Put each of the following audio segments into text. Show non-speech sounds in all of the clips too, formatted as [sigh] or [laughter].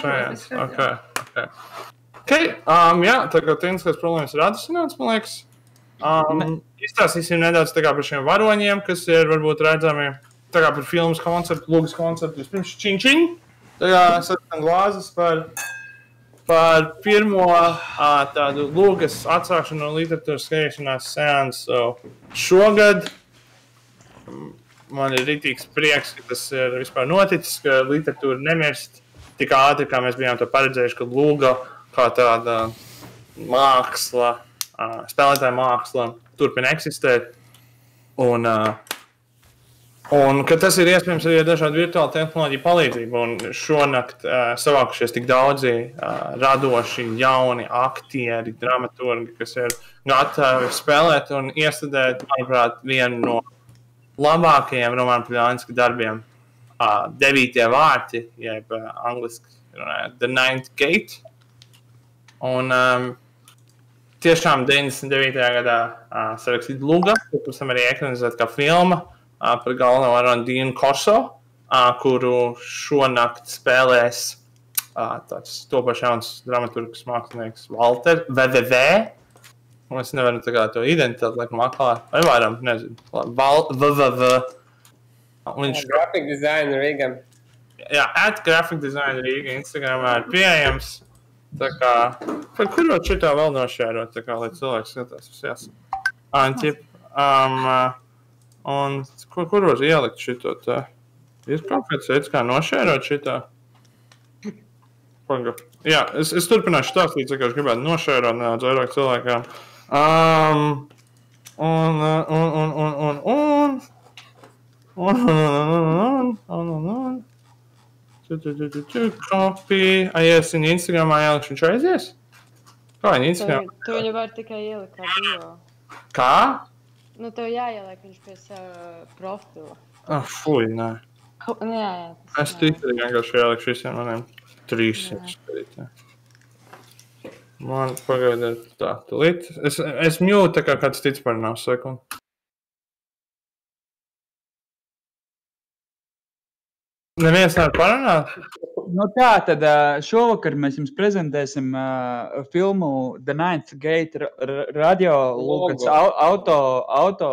Šajās, [laughs] ok. okay. okay um, jā, tā kā tehniskās problēmas ir atrisināts, man liekas. Um, izstāstīsim nedaudz par šiem varoņiem, kas ir varbūt redzami tā kā par filmu konceptu, lūgas konceptu. Vispirms čiņķiņ, tā kā sarkan glāzes par, par pirmo uh, tādu lūgas atsākšanu no literatūras skatīšanās seansu šogad. Man ir rītīgs prieks, ka tas ir vispār noticis, ka literatūra nemirst tik ātri, kā mēs bijām to paredzējuši, ka lūga kā tāda māksla, spēlētāja māksla turpina eksistēt. Un, Un tas ir iespējams arī ar dažādu virtuālu tehnoloģiju palīdzību. Un šonakt savākušies tik daudzi radoši, jauni aktieri, dramaturgi, kas ir gatavi spēlēt un iestudēt, manuprāt, vienu no labākajiem Romaņa Pļānska darbiem. Uh, devītie vārti, jeb uh, angliski runājot, The Ninth Gate. Un um, tiešām 99. gadā uh, sarakstīta Luga, kurš tam arī ekranizēta kā filma. Uh, par galveno varonu Dīnu Korso, kuru šonakt spēlēs tāds topošs jauns dramaturgs mākslinieks Walter VVV. Es nevaru to identitāti, laikam, atklāt. Vai varam, nezinu. Val, VVV. Viņš ir grafika dizaina Rīgā. Jā, at grafika dizaina Rīgā Instagramā ir pieejams. Tā kā, par kuru šitā vēl nošērot, tā kā, lai cilvēks skatās, tas jāsaka. Antip, um, Un kur, kur var ielikt šo te? Ir kaut kāds veids, kā nošērot šo. Jā, es, es turpināšu stāstīt, cik es gribētu nošērot nedaudz vairāk cilvēkiem. Um, un, un, un, un, un, un, un, un, un, un, un. Kopija. Ai, es viņu Instagramā ielikšu, viņš aizies? Kā viņa Instagramā? Tu viņu var tikai ielikt kā bio. Kā? Nu, tev jāieliek viņš pie sava profila. Ah, fuj, nē. Ko, nu, jā, jā, es tikai vienkārši ielikšu visiem maniem 300. Man pagaidiet, tā, tūlīt. Es, es mjūtu, tā kā kāds cits parunās sekundi. Neviens nevar parunāt? Nu tā tad šovakar mēs jums prezentēsim uh, filmu The Ninth Gate radio lūgas, auto, auto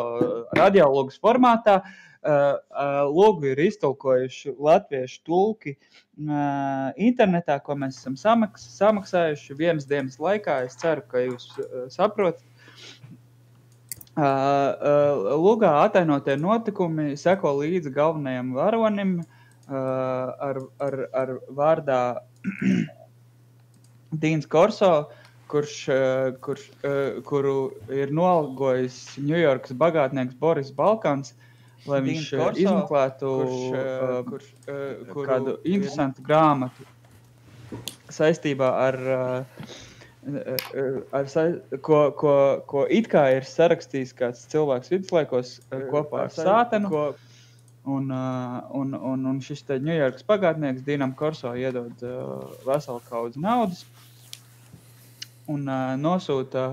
radio lūgas formātā. Uh, uh, logu ir iztulkojuši latviešu tulki uh, internetā, ko mēs esam samaks, samaksājuši vienas dienas laikā. Es ceru, ka jūs uh, saprotat. Uh, uh, lugā atainotie notikumi seko līdzi galvenajam varonim, uh, ar, ar, ar vārdā [clears throat] Dīns Korso, kurš, kurš, kuru ir noalgojis Ņujorkas bagātnieks Boris Balkans, lai Dīns viņš Korso, izmeklētu kurš, kurš, uh, kādu interesantu grāmatu saistībā ar, ar sa ko, ko, ko it kā ir sarakstījis kāds cilvēks viduslaikos kopā ar Sātenu. Ko, Un, un, un, un šis Ņujorkas pagātnieks Dīnam Korso iedod uh, veselu kaudzi naudas un uh, nosūta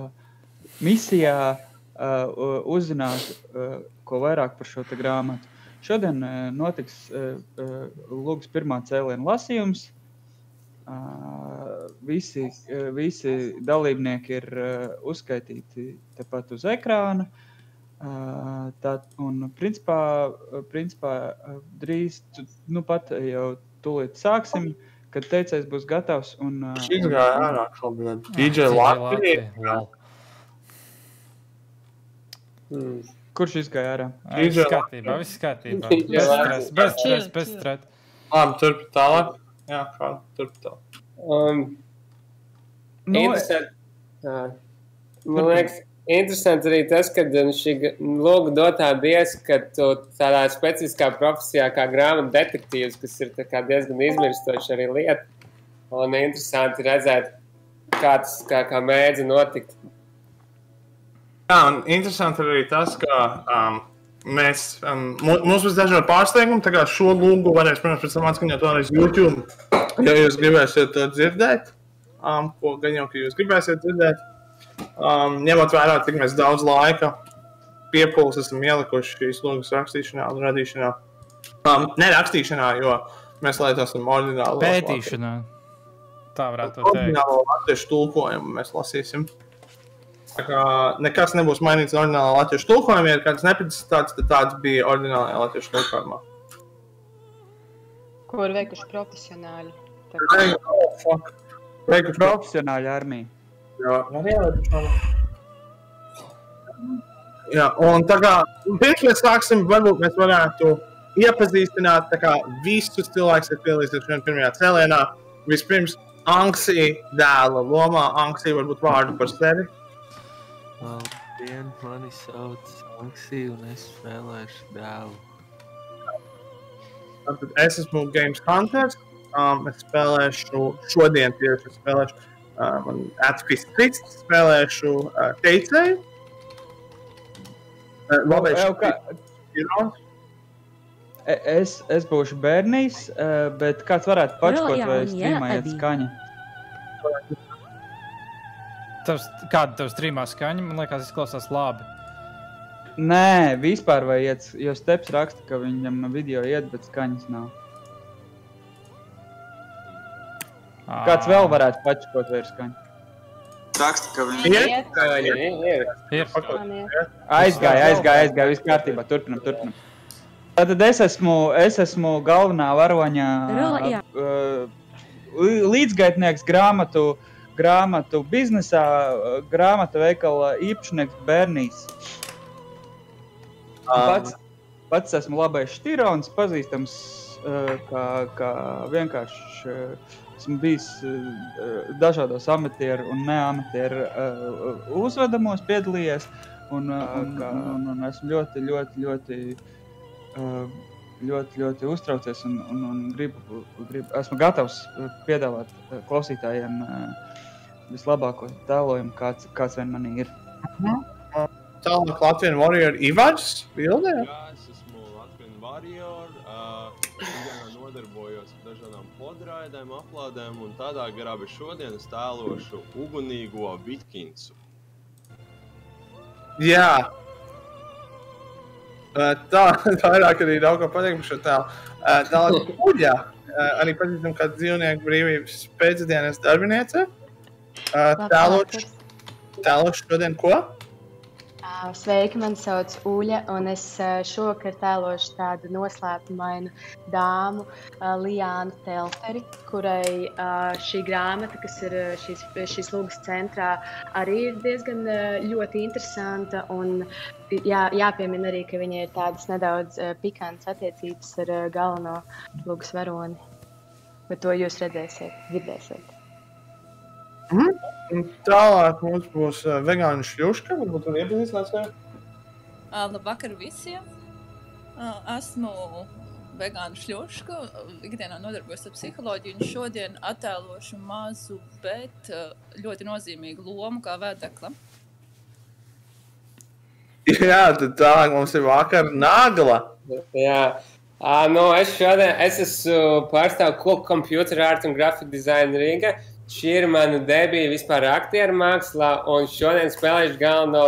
misijā uh, uzzināt, uh, ko vairāk par šo grāmatu. Šodien uh, notiks uh, uh, Lūgas pirmā cēliena lasījums. Uh, visi, uh, visi dalībnieki ir uh, uzskaitīti tepat uz ekrāna. Uh, Tā, un principā, principā drīz, nu pat jau tūlīt sāksim, kad teicējs būs gatavs. Un, Šis gāja ārā kādā DJ Latvijā. Hmm. Kurš izgāja ārā? Viss kārtībā, viss kārtībā. Bez stresa, bez stresa, bez stresa. Labi, turp tālāk. Jā, kā turp tālāk. Um, nu, interesanti. Uh, man liekas, Interesanti arī tas, ka šī loga dotā diesa, ka tu tādā specifiskā profesijā kā grāmatu detektīvs, kas ir diezgan izmirstoša arī lieta, un interesanti redzēt, kā tas kā, kā mēdz notikt. Jā, un interesanti arī tas, ka um, mēs, um, mums būs dažādi pārsteigumi, tā kā šo lūgu varēs, protams, pēc tam atskaņot vēlreiz YouTube, ja jūs gribēsiet dzirdēt, um, ko gan jau, ka jūs gribēsiet dzirdēt. Um, ņemot vērā, cik daudz laika piepūles esam ielikuši šīs logas rakstīšanā un radīšanā. Um, ne rakstīšanā, jo mēs lietosim oriģinālu pētīšanā. Tā varētu būt. Oriģinālo latviešu tulkojumu mēs lasīsim. Tā kā nekas nebūs mainīts no oriģinālā latviešu tulkojuma. Ja ir kāds neprecizitāts, tad tāds bija oriģinālajā latviešu tulkojumā. Ko ir veikuši profesionāļi? Veiku, oh, fuck. Veiku Profesionāļa armija. Jā, arī jau Jā, un tā kā pirms mēs sāksim, varbūt mēs varētu iepazīstināt kā, visus cilvēkus, kas piedalīsies šajā pirmajā cēlienā. Vispirms, Anksija dēla lomā, Anksija varbūt vārdu par sevi. Labdien, mani sauc Anksija un es spēlēšu dēlu. Tātad es esmu Games Hunters. Um, es spēlēšu šodien tieši es spēlēšu um, Atfis Trits, spēlēšu uh, teicēju. Uh, Labi, Jau kā- ir Rons. E- Es, es būšu bērnīs, eh, bet kāds varētu pačkot vai strīmājiet skaņu? Tavs, kāda tev strīmā skaņa? Man liekas, izklausās labi. Nē, vispār vai iet, jo steps raksta, ka viņam video iet, bet skaņas nav. Kāds vēl varētu pačkot vai ir skaņa? Raksta, ka viņi Ir? Ir. Ir. Ir. Aizgāja, aizgāja, aizgāja, viss kārtībā, turpinam, turpinam. Tātad es esmu, es esmu galvenā varoņa uh, lī- līdzgaitnieks grāmatu, grāmatu biznesā, grāmatu veikala īpašnieks bērnīs. Pats, pats esmu labais šķirons, pazīstams uh, kā, kā vienkārši uh, esmu bijis uh, dažādos amatieru un neamatieru uh, uzvedamos, piedalījies. Un, un, un, un esmu ļoti, ļoti, ļoti, ļoti, ļoti uztraucies un, un, un gribu, gribu, esmu gatavs piedāvāt klausītājiem vislabāko tēlojumu, kāds, kāds vien man ir. Tālāk Latvijas Warrior Ivars. Bildē. Jā, es esmu Latvijas Warrior. Podraidēm, aplādēm, un tādā garā, bet šodien es tēlošu ugunīgo Vitkinsu. Jā. Uh, Tā [laughs] vairāk arī nav ko pateikt par šo tēlu. Tālāk, uh, arī pazīstam kā dzīvnieku brīvības pēcdienas darbiniece. Tēlošu tēlošu šodien ko? Sveiki, mani sauc Uļa, un es šovakar tēlošu tādu noslēpumainu dāmu, Lijānu Telferi, kurai šī grāmata, kas ir šīs, šīs lūgas centrā, arī ir diezgan ļoti interesanta. Un, jā, jāpiemina arī, ka viņai ir tādas nedaudz pikantas attiecības ar galveno lūgas varoni. Bet to jūs redzēsiet, dzirdēsiet. Un tālāk mums būs uh, vegānu šļuška. Varbūt tur iepazīstinās sevi. Ā, Labvakar visiem! Ā, Esmu vegānu šļūška, ikdienā nodarbojos ar psiholoģiju, un šodien attēlošu mazu, bet ļoti nozīmīgu lomu kā vēdekla. Jā, tad tālāk mums ir vakar nagla. Jā. Uh, nu, es šodien es esmu pārstāvu koku computer art un grafika dizaina Rīgā. Šī ir mana debija vispār aktieru mākslā, un šodien spēlēšu galveno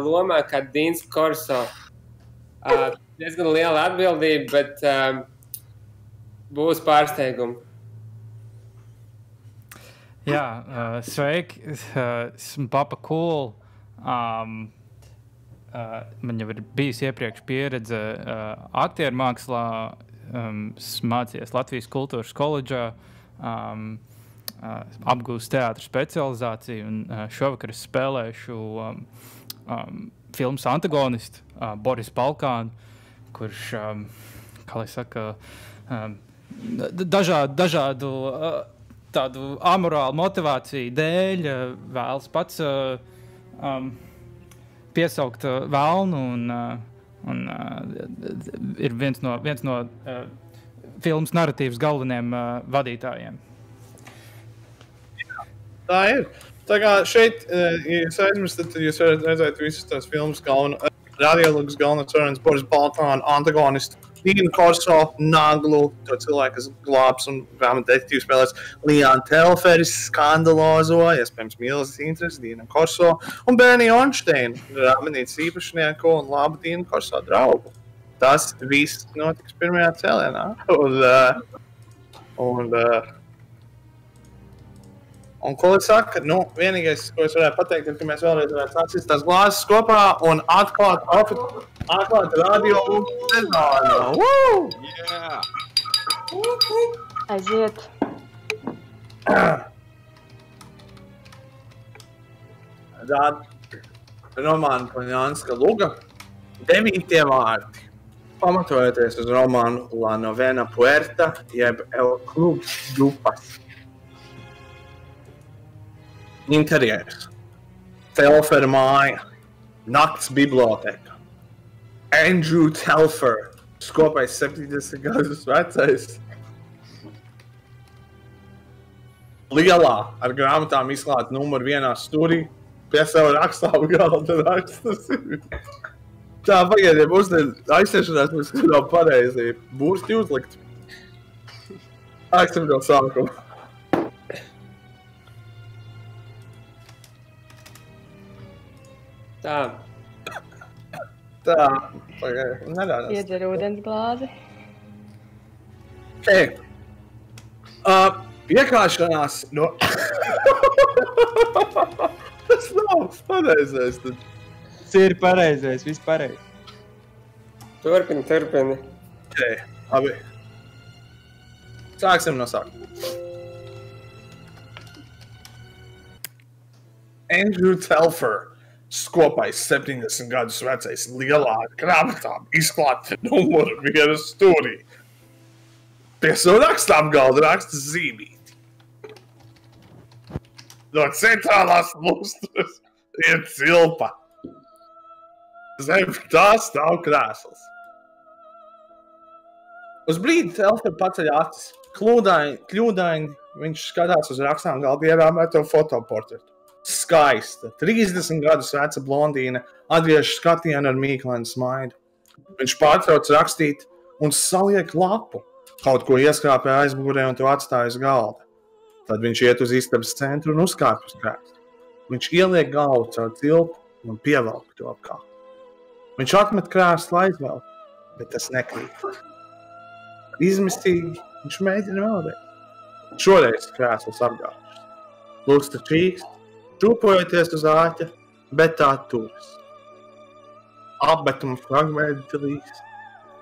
lomā kā Dīns Korso. Uh, diezgan liela atbildība, bet um, būs pārsteigumi. Jā, uh, sveiki. Uh, esmu Papa Cool. Um, uh, man jau ir bijusi iepriekš pieredze uh, aktieru mākslā. Um, es mācījos Latvijas Kultūras koledžā. Um, apgūstu teātris specializāciju, un šovakar es spēlēšu um, um, filmas antagonistu uh, Boris Balkānu, kurš, um, kā lai saka, um, dažādu, dažādu uh, tādu amorālu motivāciju dēļ uh, vēlas pats uh, um, piesaukt uh, vēlnu. Un, uh, un, uh, ir viens no, viens no uh, filmas narratīvas galvenajiem uh, vadītājiem. Tā ir. Tā kā šeit, eh, ja jūs aizmirstat, tad jūs varat redzēt visas tās filmas galveno. Radiologs galvenais varonis Boris Balkāns, antagonists Dīna Korso, Naglu, to cilvēku, kas glābs un grāmatu detektīvu spēlēs Lijāna Telferis, skandalozo, iespējams, mīlestības interesi, Dīna Korso un Bērnija Onšteina, grāmatnīcas īpašnieku un labu Dīna Korso draugu. Tas viss notiks pirmajā cēlienā. Un, uh, un, uh, Un ko es saku, nu, vienīgais, ko es varētu pateikt, ir, ka mēs vēlreiz varētu sasist tās glāzes kopā un atklāt, profi- atklāt radio sezonu. Yeah! Aiziet. [clears throat] Rāda romānu par Jānska Luga. Devītie vārdi. Pamatojoties uz romānu La Novena Puerta, jeb El Club Dupas. Interjers. Telfera māja. Nakts biblioteka. Andrew Telfer. Skopais 70 gadus vecais. Lielā ar grāmatām izklāta numuru vienā stūrī. Pie sava [laughs] rakstāvu galda rakstas. Tā pagaidiet, mums te aizsiešanās mums nav pareizi. Būrsti uzlikt. Sāksim no sākuma. Tā, Tā, pagaidiet, nedārās. Iedzer ūdens glāzi. Hey. Uh, piekāpšanās no. [laughs] Tas nav pareizais. tad. Tas ir pareizais, viss pareizi. turpini, turpini. Okay, labi. Sāksim no sākuma. Andrew Telfer, skopais 70 gadus vecais, lielā grāmatā izklāta numuru viena stūrī. Pie savu rakstu apgalda raksta zīmīti. No centrālās lustras ir cilpa. Zem tā stāv krēsls. Uz brīdi Telfers paceļ acis. Kļūdaini, kļūdaini viņš skatās uz rakstām galda ierāmēto fotoportretu. Skaista, 30 gadus veca blondīne atgriež skatienu ar mīklainu smaidu. Viņš pārtrauc rakstīt un saliek lapu. Kaut ko ieskrāpē aizmugurē un to atstāja uz galda. Tad viņš iet uz istabas centru un uzkāpj uz krēsla. Viņš ieliek galvu caur tilpu un pievelk to apkārt. Viņš atmet krēslu aizvēl, bet tas nekrīt. Izmestīgi viņš mēģina vēlreiz. Šoreiz krēsls apgāžas. Lūks čīkst, čūpojoties uz āķa, bet tā turas. Apbetuma fragmenti līdz.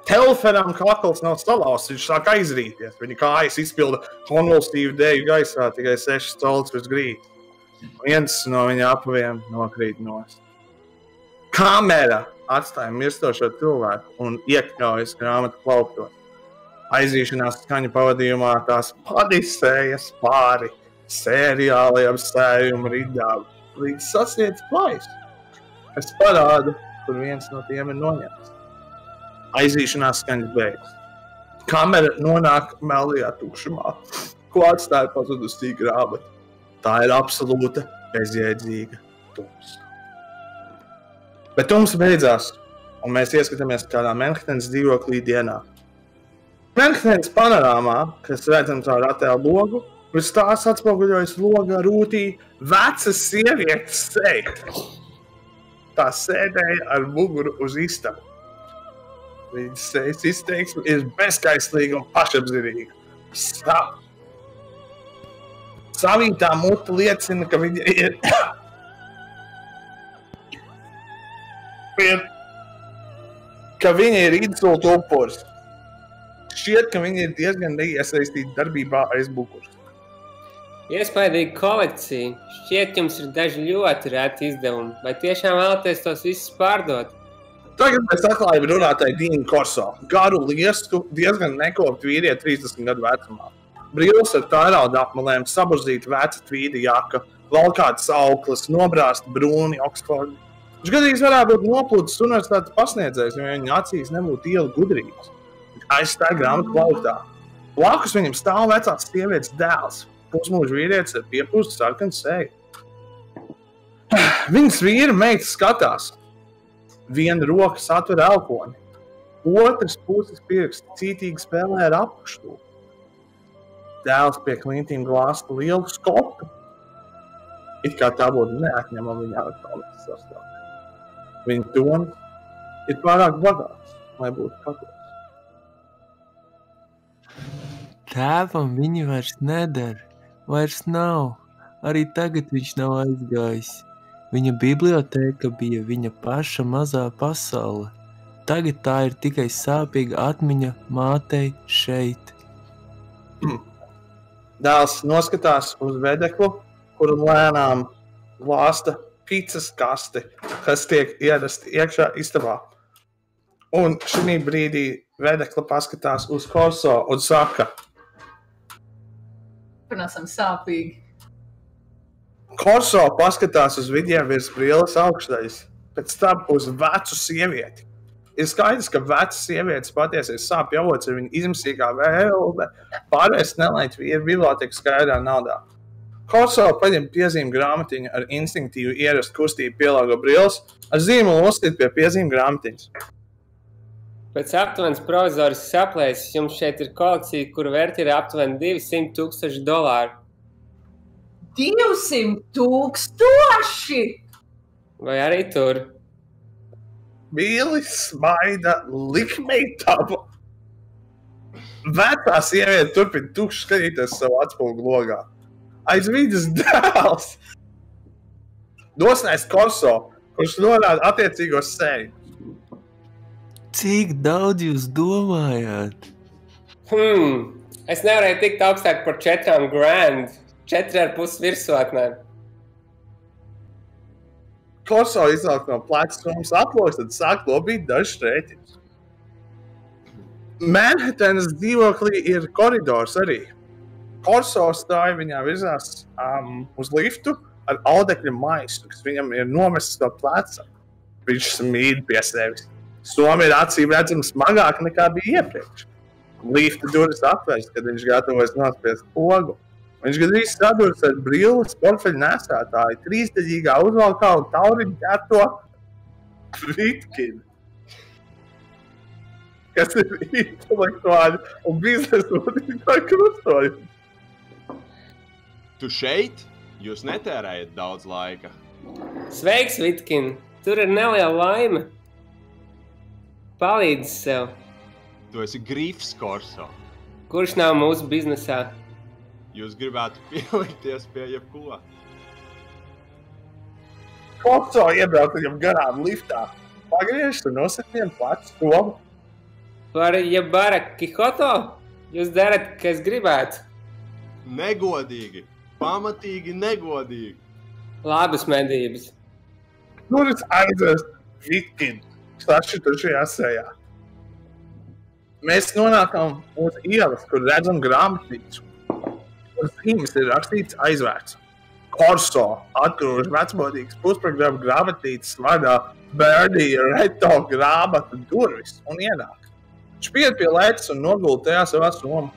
Telferam kakls nav salauzts, viņš sāk aizrīties. Viņa kājas izpilda konvulsīvu dēļu gaisā tikai 6 solis uz grīdas. Viens no viņa apaviem nokrīt nost. Kamera atstāja mirstošo cilvēku un iekļaujas grāmatu plauktos. Aizīšanās skaņu pavadījumā tās padisējas pāri seriālajam sējuma rindām, līdz sasniedz plājus. Es parādu, kur viens no tiem ir noņemts. Aizīšanās skaņas beigas. Kamera nonāk melnajā tukšumā, ko atstāja pazudusī grāmata. Tā ir absolūta bezjēdzīga tumsa. Bet tums beidzās, un mēs ieskatāmies kādā Manhattanas dzīvoklī dienā. Manhattanas panorāmā, kas redzams caur attēlu logu, uz tās atspoguļojas loga rūtī vecas sievietes seja. Tā sēdēja ar muguru uz istabu. Viņas sejas izteiksme ir bezskaislīga un pašapziņīga. Sa- Savītā mute liecina, ka viņa ir. [coughs] ir ka viņa ir insulta upuris. Šķiet, ka viņa ir diezgan neiesaistīta darbībā aiz muguras. Iespaidīga kolekcija. Šķiet, jums ir daži ļoti reti izdevumi. Vai tiešām vēlaties tos visus pārdot? Tagad mēs atklājam runātāju Dīnu Korso. Garu liestu, diezgan nekoptu vīrieti 30 gadu vecumā. Brīvs ar tērauda apmalēm, saburzīta veca tvīda jaka, valkātas auklas, nobrāzta brūni Oksfordi. Viņš gadījumā varētu būt noplūcis universitātes pasniedzējs, jo viņa acīs nebūtu iela gudrības. Viņš aizstāja grāmatu plauktā. Blakus viņam stāv vecāks sievietes dēls. Pusmūža vīrietis ar piepūstu sarkanu seju. [sighs] Viņas vīra meita skatās. Viena roka satver elponi, otrs puses pirksts cītīgi spēlē ar apakšu. Dēls pie klintīm glāsta lielu skotu. It kā tā būtu neatņemama viņa anatomijas sastāvdaļa. Viņa tonis ir pārāk bagāts, lai būtu pakauts. Tēvam viņi vairs neder, vairs nav. arī tagad viņš nav aizgājis. Viņa biblioteka bija viņa paša mazā pasaule. Tagad tā ir tikai sāpīga atmiņa mātei šeit. Dēls noskatās uz vedeklu, kuru lēnām glāsta pīcis kasti, kas tiek iedasta iekšā istabā. Un šī brīdī vedekla paskatās uz Korso un saka, Panāsim sāpīgi. Korso paskatās uz vidiem virs brilles augšdaļas, pēc tam uz vecu sievieti. Ir skaidrs, ka vecas sievietes patiesībā sāpju avots ir viņa izmisīgā vēlme pārvērst nelaiķu vīru biblioteku skaidrā naudā. Korso paņem piezīmju grāmatiņu ar instinktīvu ierastu kustību, pielāgo brilles, ar zīmolu uzskatīt pie piezīmju grāmatiņas. Pēc aptuvenas provizoras saplēses jums šeit ir kolekcija, kura vērtība ir aptuveni 200 tūkstoši dolāru. 200 tūkstoši! Vai arī tur? Mīlis smaida likmeitavu. Vecā sieviete turpina tukši skatīties savu atspūgu logā. Aiz vidus dēls. Nosnēs korso, kurš norāda attiecīgo sēju. Cik daudz jūs domājāt? Hmm, es nevarēju tikt augstāk par četrām grand, četri ar pus virsotnēm. Korso izvelk no pleca summas aploks, tad sāk lobīt dažus rēķinus. Manhattanas dzīvoklī ir koridors arī. Korso stāja viņā virzās um, uz liftu ar audekļa maisu, kas viņam ir nomests no pleca. Viņš smīd pie sevis. Somija ir acīm redzama smagāka nekā bija iepriekš. Lifta durvis atvērs, kad viņš gatavojas nospiest pogu. Viņš gandrīz sadūrās ar brilles, portfeļu nesētāju, trīsdaļīgā uzvalkā un tauriņu ķerto Vitkinu. Kas ir intelektuāli un biznesa vadītāji krustojumi. Tu šeit? Jūs netērējat daudz laika. Sveiks, Vitkin! Tur ir neliela laime. Palīdzi sev. Tu esi grifs, Korso. Kurš nav mūsu biznesā? Jūs gribētu [laughs] pielikties pie jebko. Korso iebrauc viņam garām liftā. Pagriežas un nosaka viņam plecu somu. Par Jabara Kihoto? Jūs darat, kas gribētu. Negodīgi, pamatīgi negodīgi. Labas medības. Tur es aizvestu Vitkinu. Sašķitu šajā sejā. Mēs nonākam uz ielas, kur redzam grāmatnīcu. Uz zīmes ir rakstīts aizvērts. Korso atgrūž vecmodīgas pusprogrammu grāmatnīcas vadā Bērdija reto grāmatu durvis un ienāk. Viņš pied pie lētas un nogulda tajā savā somā.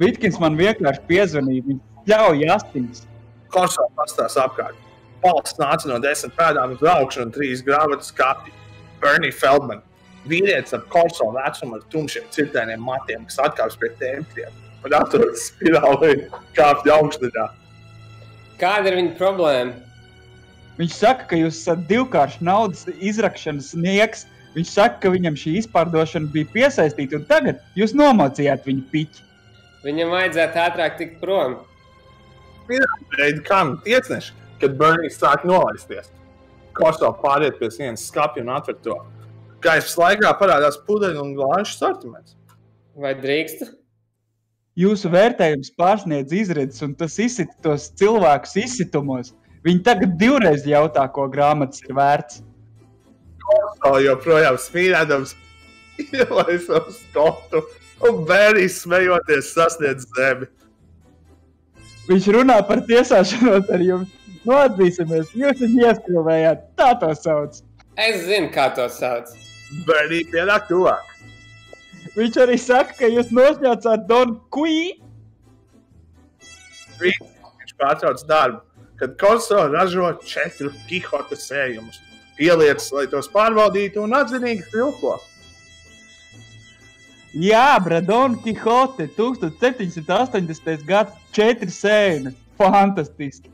Vitkins man vienkārši piezvanīja, viņš ļauj jāstīs. Korso pastāsta apkārt. Valsts nāca no desmit pēdām uz augšu un trīs grāmatu skati. Bernie Feldman, vīrietis ap korso vecumu ar tumšiem cirtēniem matiem, kas atkāpjas pie tēmkiem un atrodas spirālī kāpj augšdaļā. Kāda ir viņa problēma? Viņš saka, ka jūs esat divkārši naudas izrakšanas nieks. Viņš saka, ka viņam šī izpārdošana bija piesaistīta, un tagad jūs nomocījāt viņu piķi. Viņam vajadzētu ātrāk tikt prom. Veidi kam tiesneši, kad Bernijs sāk nolaisties. Korso pāriet pie sienas skapja un atver to. Gaismas laikā parādās pudeļu un glāņšu sortiments. Vai drīkst? Jūsu vērtējums pārsniedz izredzes, un tas izsita tos cilvēkus izsitumos. Viņi tagad divreiz jautā, ko grāmatas ir vērts. Korso joprojām smīnēdams ielai [laughs] savu skotu, un Bernijs smejoties sasniedz zemi. Viņš runā par tiesāšanos ar jums. Nu, atzīsimies, jūs viņu ieskrūvējāt. Tā to sauc. Es zinu, kā to sauc. Bernijs pienāk tuvāk. Viņš arī saka, ka jūs nosņaucāt Donu Kui. Rīt viņš pārtrauc darbu, kad Korso ražo četru kihota sējumus. Ieliec, lai tos pārbaudītu un atzinīgi filko. Jā, Bradon Kihote, 1780. gads, četri sēnes. Fantastiski.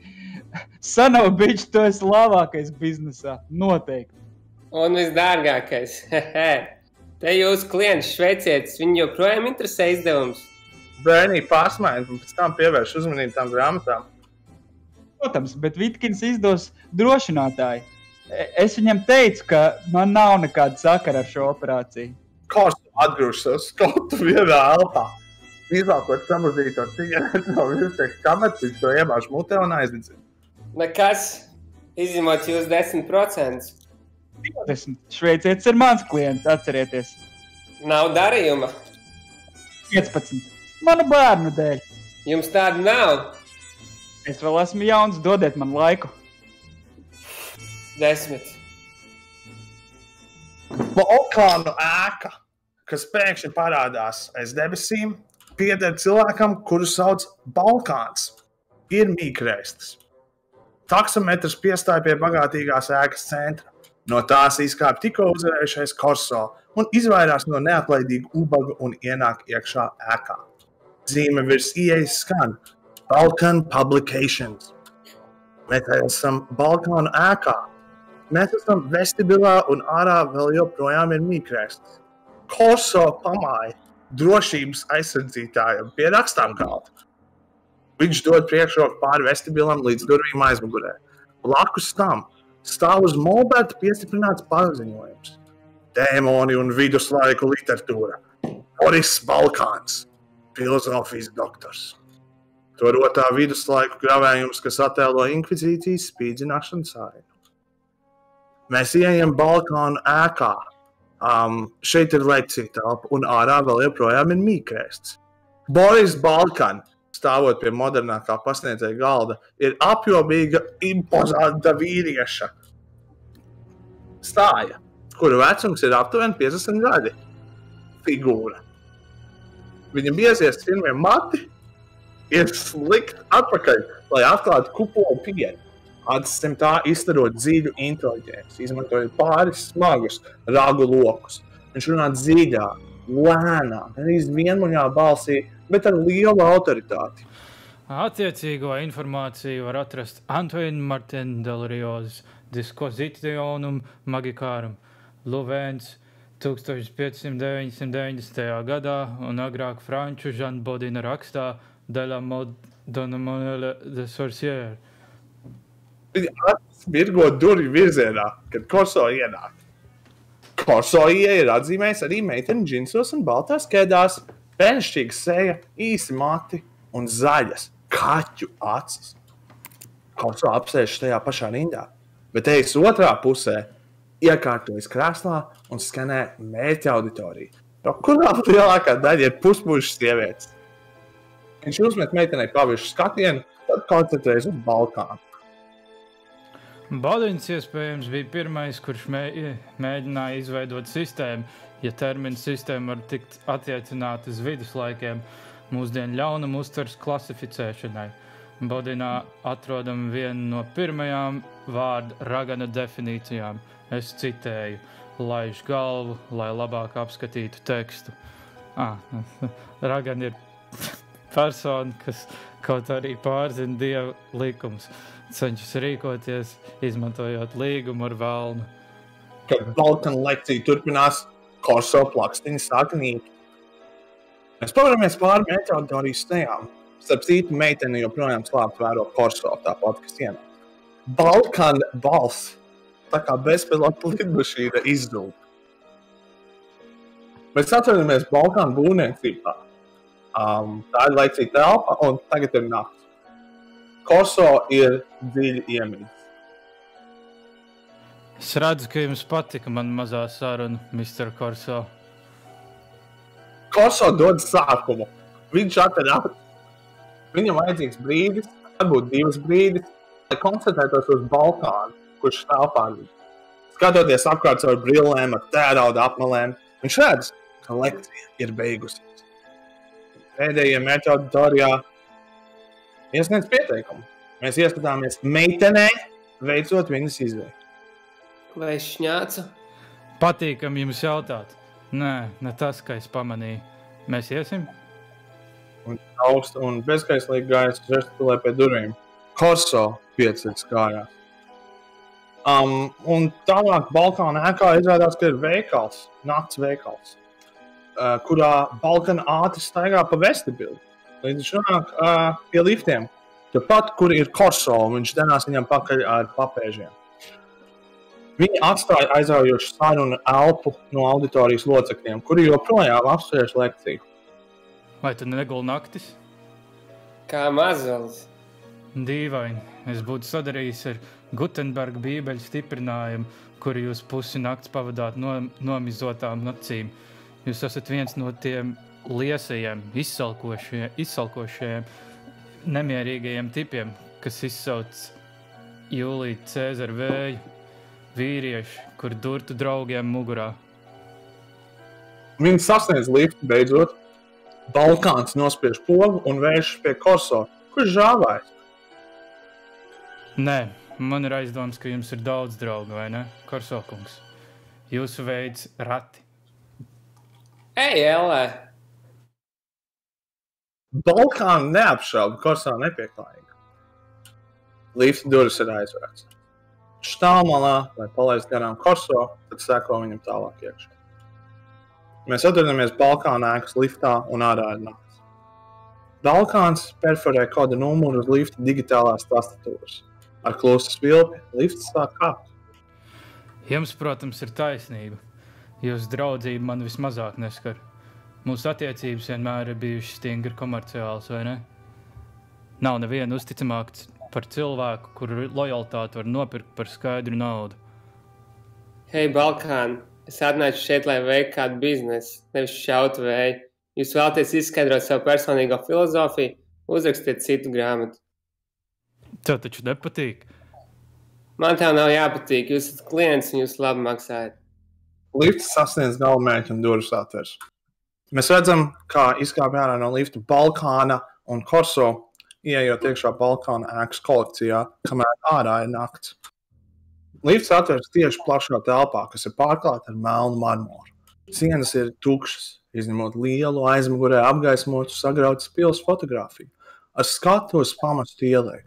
Sanau, bičs, tu esi labākais biznesā. Noteikti. Un visdārgākais. [laughs] Te jūsu klients, šveicietis, viņu joprojām interesē izdevums. Bērnī pārsmējas un pēc tam pievērš uzmanību tām grāmatām. protams, bet Vitkins izdos drošinātāju. E, es viņam teicu, ka man nav nekāda sakara ar šo operāciju. Kāds atgriežas kaut kur vienā elpā? Izvēlēties samazīto cigaretes [laughs] no virsmas kameras, viņš to iemāž mutē un aizdedzina. Nekas, izņemot jūs 10%. 20. Šveicietis ir mans klients, atcerieties. Nav darījuma. 15. Manu bērnu dēļ. Jums tāda nav. Es vēl esmu jauns, dodiet man laiku. Desmit. Balkānu ēka, kas pēkšņi parādās aiz debesīm, pieder cilvēkam, kuru sauc Balkāns. Ir mīkrēstis. Taksometrs piestāja pie bagātīgās ēkas centra. No tās izkāpa tikko uzvarējušais Korso un izvairās no neatlaidīga ubaga un ienāk iekšā ēkā. Zīme virs ieejas skan Balkan Publications. Mēs esam Balkānu ēkā. Mēs esam vestibilā un ārā vēl joprojām ir mīkrēstis. Korso pamāja drošības aizsardzītājam pie rakstām galda. Viņš dod priekšroku pāri vestibilam līdz durvīm aizmugurē. Blakus tam stāv uz molberta piestiprināts paziņojums. Dēmoni un viduslaiku literatūra. Boris Balkāns, filozofijas doktors. To rotā viduslaiku gravējums, kas attēlo inkvizīcijas spīdzināšanas ainu. Mēs ieejam Balkānu ēkā, Um, šeit ir lekcija telpa, un ārā vēl joprojām ir mīkrēsts. Boris Balkans, stāvot pie modernākā pasniedzēja galda, ir apjomīga, impozanta vīrieša stāja, kuru vecums ir aptuveni 50 gadi. Figūra. Viņam iesaistās pirmie mati, ir slikt atpakaļ, lai atklātu kupolu pienu. Atsim tā izstarot dziļu inteliģenci, izmantojot pāris smagus ragu lokus. Viņš runā dziļā, lēnā, arī vienmuļā balsī, bet ar lielu autoritāti. Attiecīgo informāciju var atrast Antūna Martina Delrios Dispositionum Magicarum Luvēns 1590. gadā un agrāk Franču Žanbodina rakstā Dela Modona Monele de Sorcière. Viņa mirgo durvju virzienā, kad Korso ienāk. Korso ir atzīmējis arī meiteni džinsos un baltās kēdās, pēkšņīga seja, īsi mati un zaļas kaķu acis. Korso apsēžas tajā pašā rindā, bet ejas otrā pusē, iekārtojas krēslā un skanē mērķa auditorija, no kurām lielākā daļa ir pusmužas sievietes. Viņš uzmet meitenei pavišu skatienu, tad koncentrējas uz Balkānu. Bodins iespējams bija pirmais, kurš mē, mēģināja izveidot sistēmu, ja termina sistēma var tikt attiecināta uz viduslaikiem, mūsdienu ļaunumu uztveres klasificēšanai. Bodinā atrodam vienu no pirmajām vārdu ragana definīcijām. Es citēju, laiž galvu, lai labāk apskatītu tekstu. Ah, [laughs] Ragan ir [laughs] persona, kas kaut arī pārzina dievu likumus cenšas rīkoties, izmantojot līgumu ar vēlnu. Kad Balkāna lekcija turpinās, Korso plakstiņa sāk nīt. Mēs pavaramies pāri metru auditorijas stējām. Starp citu, meitene joprojām slēpta vēro Korso, tāpat kā sienā. Balkāna balss, tā kā bezpilota lidmašīna izzūd. Mēs atrodamies Balkāna būvniecībā. Um, tā ir laicīga telpa, un tagad ir naktis. Koso ir dziļi iemīļots. Es redzu, ka jums patika mana mazā saruna, Mr. Korso. Koso dod sākumu. Viņš atrada, viņam vajadzīgs brīdis, varbūt divas brīdis, lai koncentrētos uz Balkānu, kurš stāv pār viņu. Skatoties apkārt caur brillēm, ar tērauda apmalēm, viņš redz, ka lekcija ir beigusies. Pēdējie mērķi auditorijā iesniedz pieteikumu. Mēs ieskatāmies meitenē, veicot viņas izvēli. Vai es šņācu? Patīkam jums jautāt. Nē, ne tas, ka es pamanīju. Mēs iesim. Un augstu un bezskaislīgi gājas uz žestulē pie durvīm. Korso piecas kājās. Um, un tālāk Balkāna ēkā izrādās, ka ir veikals, nakts veikals, uh, kurā Balkāna ātri staigā pa vestibili. Līdz viņš nonāk uh, pie liftiem, Turpat, kur ir korso, un viņš denās viņam pakaļ ar papēžiem. Viņi atstāja aizraujošu sarunu elpu no auditorijas locekļiem, kuri joprojām apspriež lekciju. Vai tu neguli naktis? Kā mazulis. Dīvaini. Es būtu sadarījis ar Gutenberga bībeļu stiprinājumu, kuru jūs pusi nakts pavadāt no, nomizotām nacīm. Jūs esat viens no tiem liesajiem, izsalkošajiem, izsalkošajiem nemierīgajiem tipiem, kas izsauc Jūliju Cēzaru vēju. Vīrieši, kur durtu draugiem mugurā. Viņi sasniedz liftu beidzot. Balkāns nospiež pogu un vēršas pie Korso, kurš žāvājas. Nē, man ir aizdoms, ka jums ir daudz draugu, vai ne, Korsokungs? Jūsu veids rati. Ej, Elē! Balkāna neapšauba, Korsā nepieklājīga. Lifta durvis ir aizvērts. Štāmalā, lai palaistu garām Korso, tad seko viņam tālāk iekšā. Mēs atrodamies Balkāna ēkas liftā un ārā ir naktis. Balkāns perforē koda numuru uz lifta digitālās tastatūras. Ar klusu svilpi lifts sāk kāpt. Jums, protams, ir taisnība. Jūsu draudzība man vismazāk neskar. Mūsu attiecības vienmēr ir bijušas stingri komerciālas, vai ne? Nav neviena uzticamāka par cilvēku, kuru lojalitāti var nopirkt par skaidru naudu. Hei, Balkān! Es atnācu šeit, lai veiktu kādu biznesu, nevis šautu vēju. Jūs vēlaties izskaidrot savu personīgo filozofiju, uzrakstiet citu grāmatu. Tev taču nepatīk. Man tā nav jāpatīk. Jūs esat klients un jūs labi maksājat. Lifts sasniedz galamērķi un durvis atveras. Mēs redzam, kā izkāpa ārā no lifta Balkāna un Korso, ieejot iekšā Balkāna ēkas kolekcijā, kamēr ārā ir nakts. Lifts atveras tieši plašā telpā, kas ir pārklāta ar melnu marmoru. Sienas ir tukšas, izņemot lielu aizmugurē apgaismotu sagrautas pilsētas fotografiju ar skatu uz pamatstu ielai.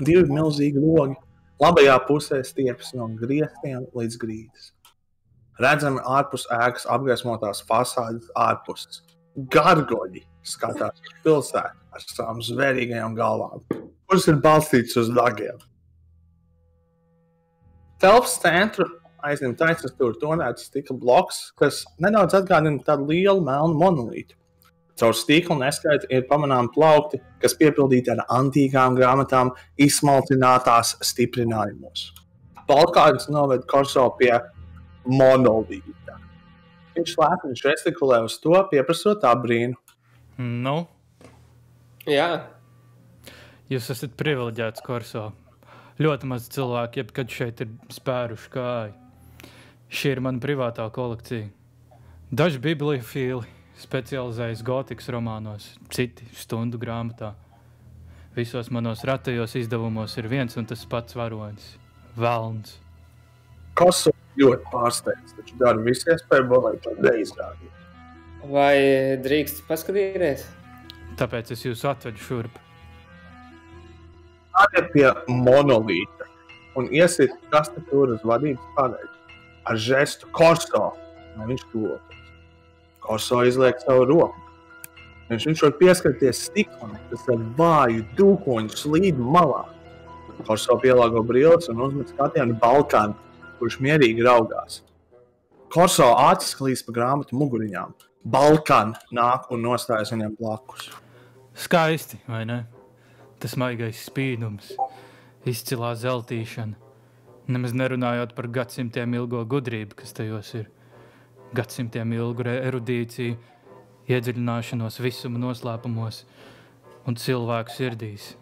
Divi milzīgi logi, labajā pusē stiepjas no griestiem līdz grīdas. Redzami ārpus ēkas apgaismotās fasādes ārpuses. Gargoļi skatās uz pilsētu ar savām zvērīgajām galvām, kuras ir balstītas uz dagiem. Telpas centru aizņem taisnstūra tonēts stikla bloks, kas nedaudz atgādina tādu lielu melnu monolītu. Caur stīklu neskaitu ir pamanāmi plaukti, kas piepildīti ar antīkām grāmatām, izsmalcinātās stiprinājumos. Balkāns noved Korso pie monolīta. Viņš lēkni žestikulē uz to, pieprasot abrīnu. Nu, Jā, jūs esat privileģēts Korso. Ļoti maz cilvēku jebkad šeit ir spēruši kāju. Šī ir mana privātā kolekcija. Daži bibliofili specializējas gotikas romānos, citi stundu grāmatā. Visos manos ratajos izdevumos ir viens un tas pats varonis - Velns. Koso ļoti pārsteigts, taču dara visu iespējamo, lai to neizrādītu. Vai drīkst paskatīties? Tāpēc es jūs atvedu šurp. Nāciet pie monolīta un iesiet tastatūru uz vadības paneļa ar žestu Korso, lai viņš tuvotos. Korso izliek savu roku. Viņš, viņš var pieskarties stiklam, kas ar vāju dūkoņu slīd malā. Korso pielāgo brilles un uzmet skatienu Balkānu, kurš mierīgi raugās. Korso acis klīst pa grāmatu muguriņām. Balkāna nāk un nostājas viņam blakus. Skaisti, vai ne? Tas maigais spīdums, izcilā zeltīšana. Nemaz nerunājot par gadsimtiem ilgo gudrību, kas tajos ir. Gadsimtiem ilgu erudīciju, iedziļināšanos visuma noslēpumos un cilvēku sirdīs.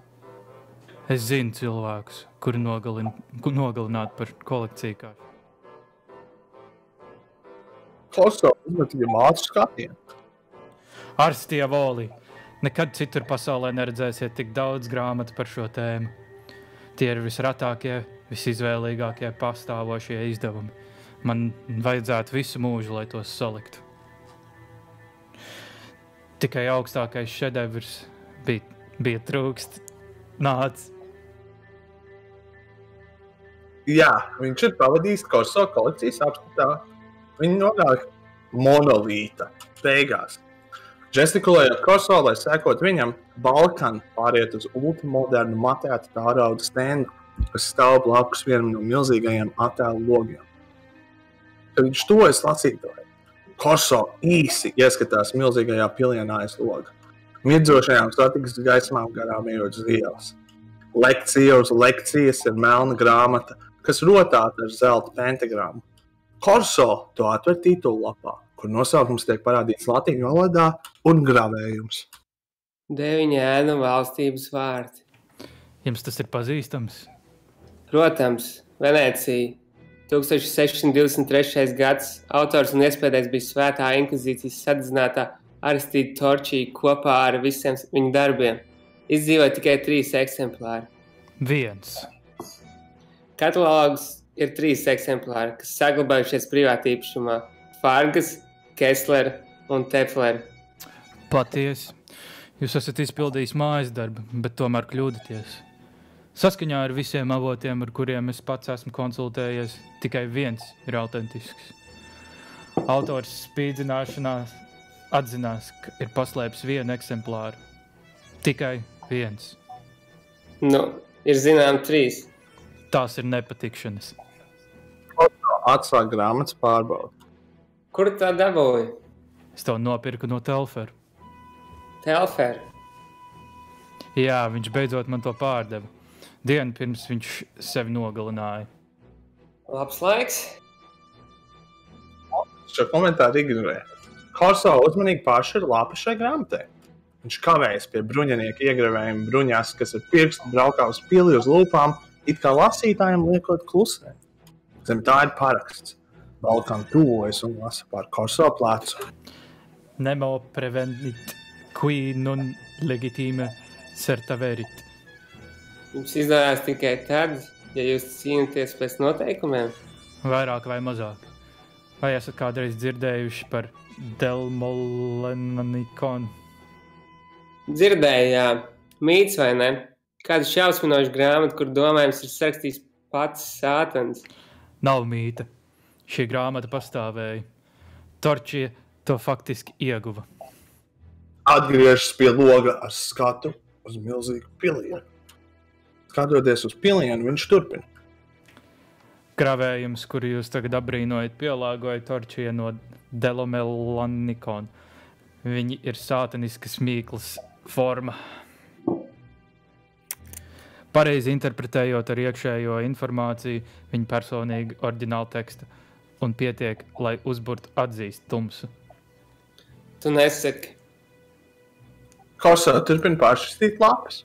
Es zinu cilvēkus, kuri nogalin, nogalināti par kolekciju. Kā. Korso uzmet viņam ātru skatienu. Arstie volī. Nekad citur pasaulē neredzēsiet tik daudz grāmatu par šo tēmu. Tie ir visratākie, visizvēlīgākie pastāvošie izdevumi. Man vajadzētu visu mūžu, lai tos saliktu. Tikai augstākais šedevrs bija, bija trūkst. Nāc, Jā, viņš ir pavadījis Korso kolekcijas apskatā. Viņa nonāk monolīta beigās. Žestikulējot Kosovo, lai sekot viņam, Balkāna pāriet uz ultramodernu matētu tārauda stendu, kas stāv blakus vienam no milzīgajiem attēlu logiem. Kad viņš tojas lasītājai, Kosovo īsi ieskatās milzīgajā pilienā aiz loga. Mirdzošajām satiksmes gaismām garām ejot uz ielas. Lekcija uz lekcijas ir melna grāmata, kas rotāta ar zelta pentagrammu. Korso to atver titullapā, kur nosaukums tiek parādīts latīņu valodā un gravējums. Deviņi ēnu valstības vārdi. Jums tas ir pazīstams? Protams, Venecija. 1623. gads autors un iespējams bija svētā inkvizīcijas sadedzinātā Aristīda Torčī kopā ar visiem viņa darbiem. Izdzīvoja tikai trīs eksemplāri. Viens. Katalogs ir trīs eksemplāri, kas saglabājušies privātā īpašumā - Fārgas, Kesslera un Teflera. Patiesi. Jūs esat izpildījis mājas darbu, bet tomēr kļūdāties. Saskaņā ar visiem avotiem, ar kuriem es pats esmu konsultējies, tikai viens ir autentisks. Autors spīdzināšanā atzinās, ka ir paslēpis vienu eksemplāru. Tikai viens. Nu, ir zināms, trīs. Tās ir nepatikšanas. Atsāk grāmatas pārbaudi. Kur tā dabūja? Es to nopirku no Telfera. Telfera. Jā, viņš beidzot man to pārdeva. Dienu pirms viņš sevi nogalināja. Labs laiks. Šo komentāru ignorē. Korso uzmanīgi pāršķir lapu šai grāmatai. Viņš kavējas pie bruņinieka iegravējuma bruņās, kas ar pirkstu braukā uz pili uz lūpām, it kā lasītājiem liekot klusēt. Zem tā ir paraksts. Balkāna tuvojas un lasa pār korso plecu. Nemo prevenit qui non legitīme certaverit. Jums izdevās tikai tad, ja jūs cīnāties pēc noteikumiem. Vairāk vai mazāk. Vai esat kādreiz dzirdējuši par Delmolenikonu? Dzirdēju, jā, mīts vai ne? Kāda šausminoša grāmata, kur domājams ir sarakstījis pats sātans. Nav mīta. Šī grāmata pastāvēja. Torčija to faktiski ieguva. Atgriežas pie loga ar skatu uz milzīgu pilienu. Skatoties uz pilienu, viņš turpina. Gravējums, kuru jūs tagad apbrīnojat, pielāgoja Torčija no Delomelanikona. Viņi ir sātaniskas mīklas forma. Pareizi interpretējot ar iekšējo informāciju, viņa personīgi oriģināla teksta un pietiek, lai uzburtu atzīst tumsu. Tu nesaki. Korso turpina pāršķistīt lapas.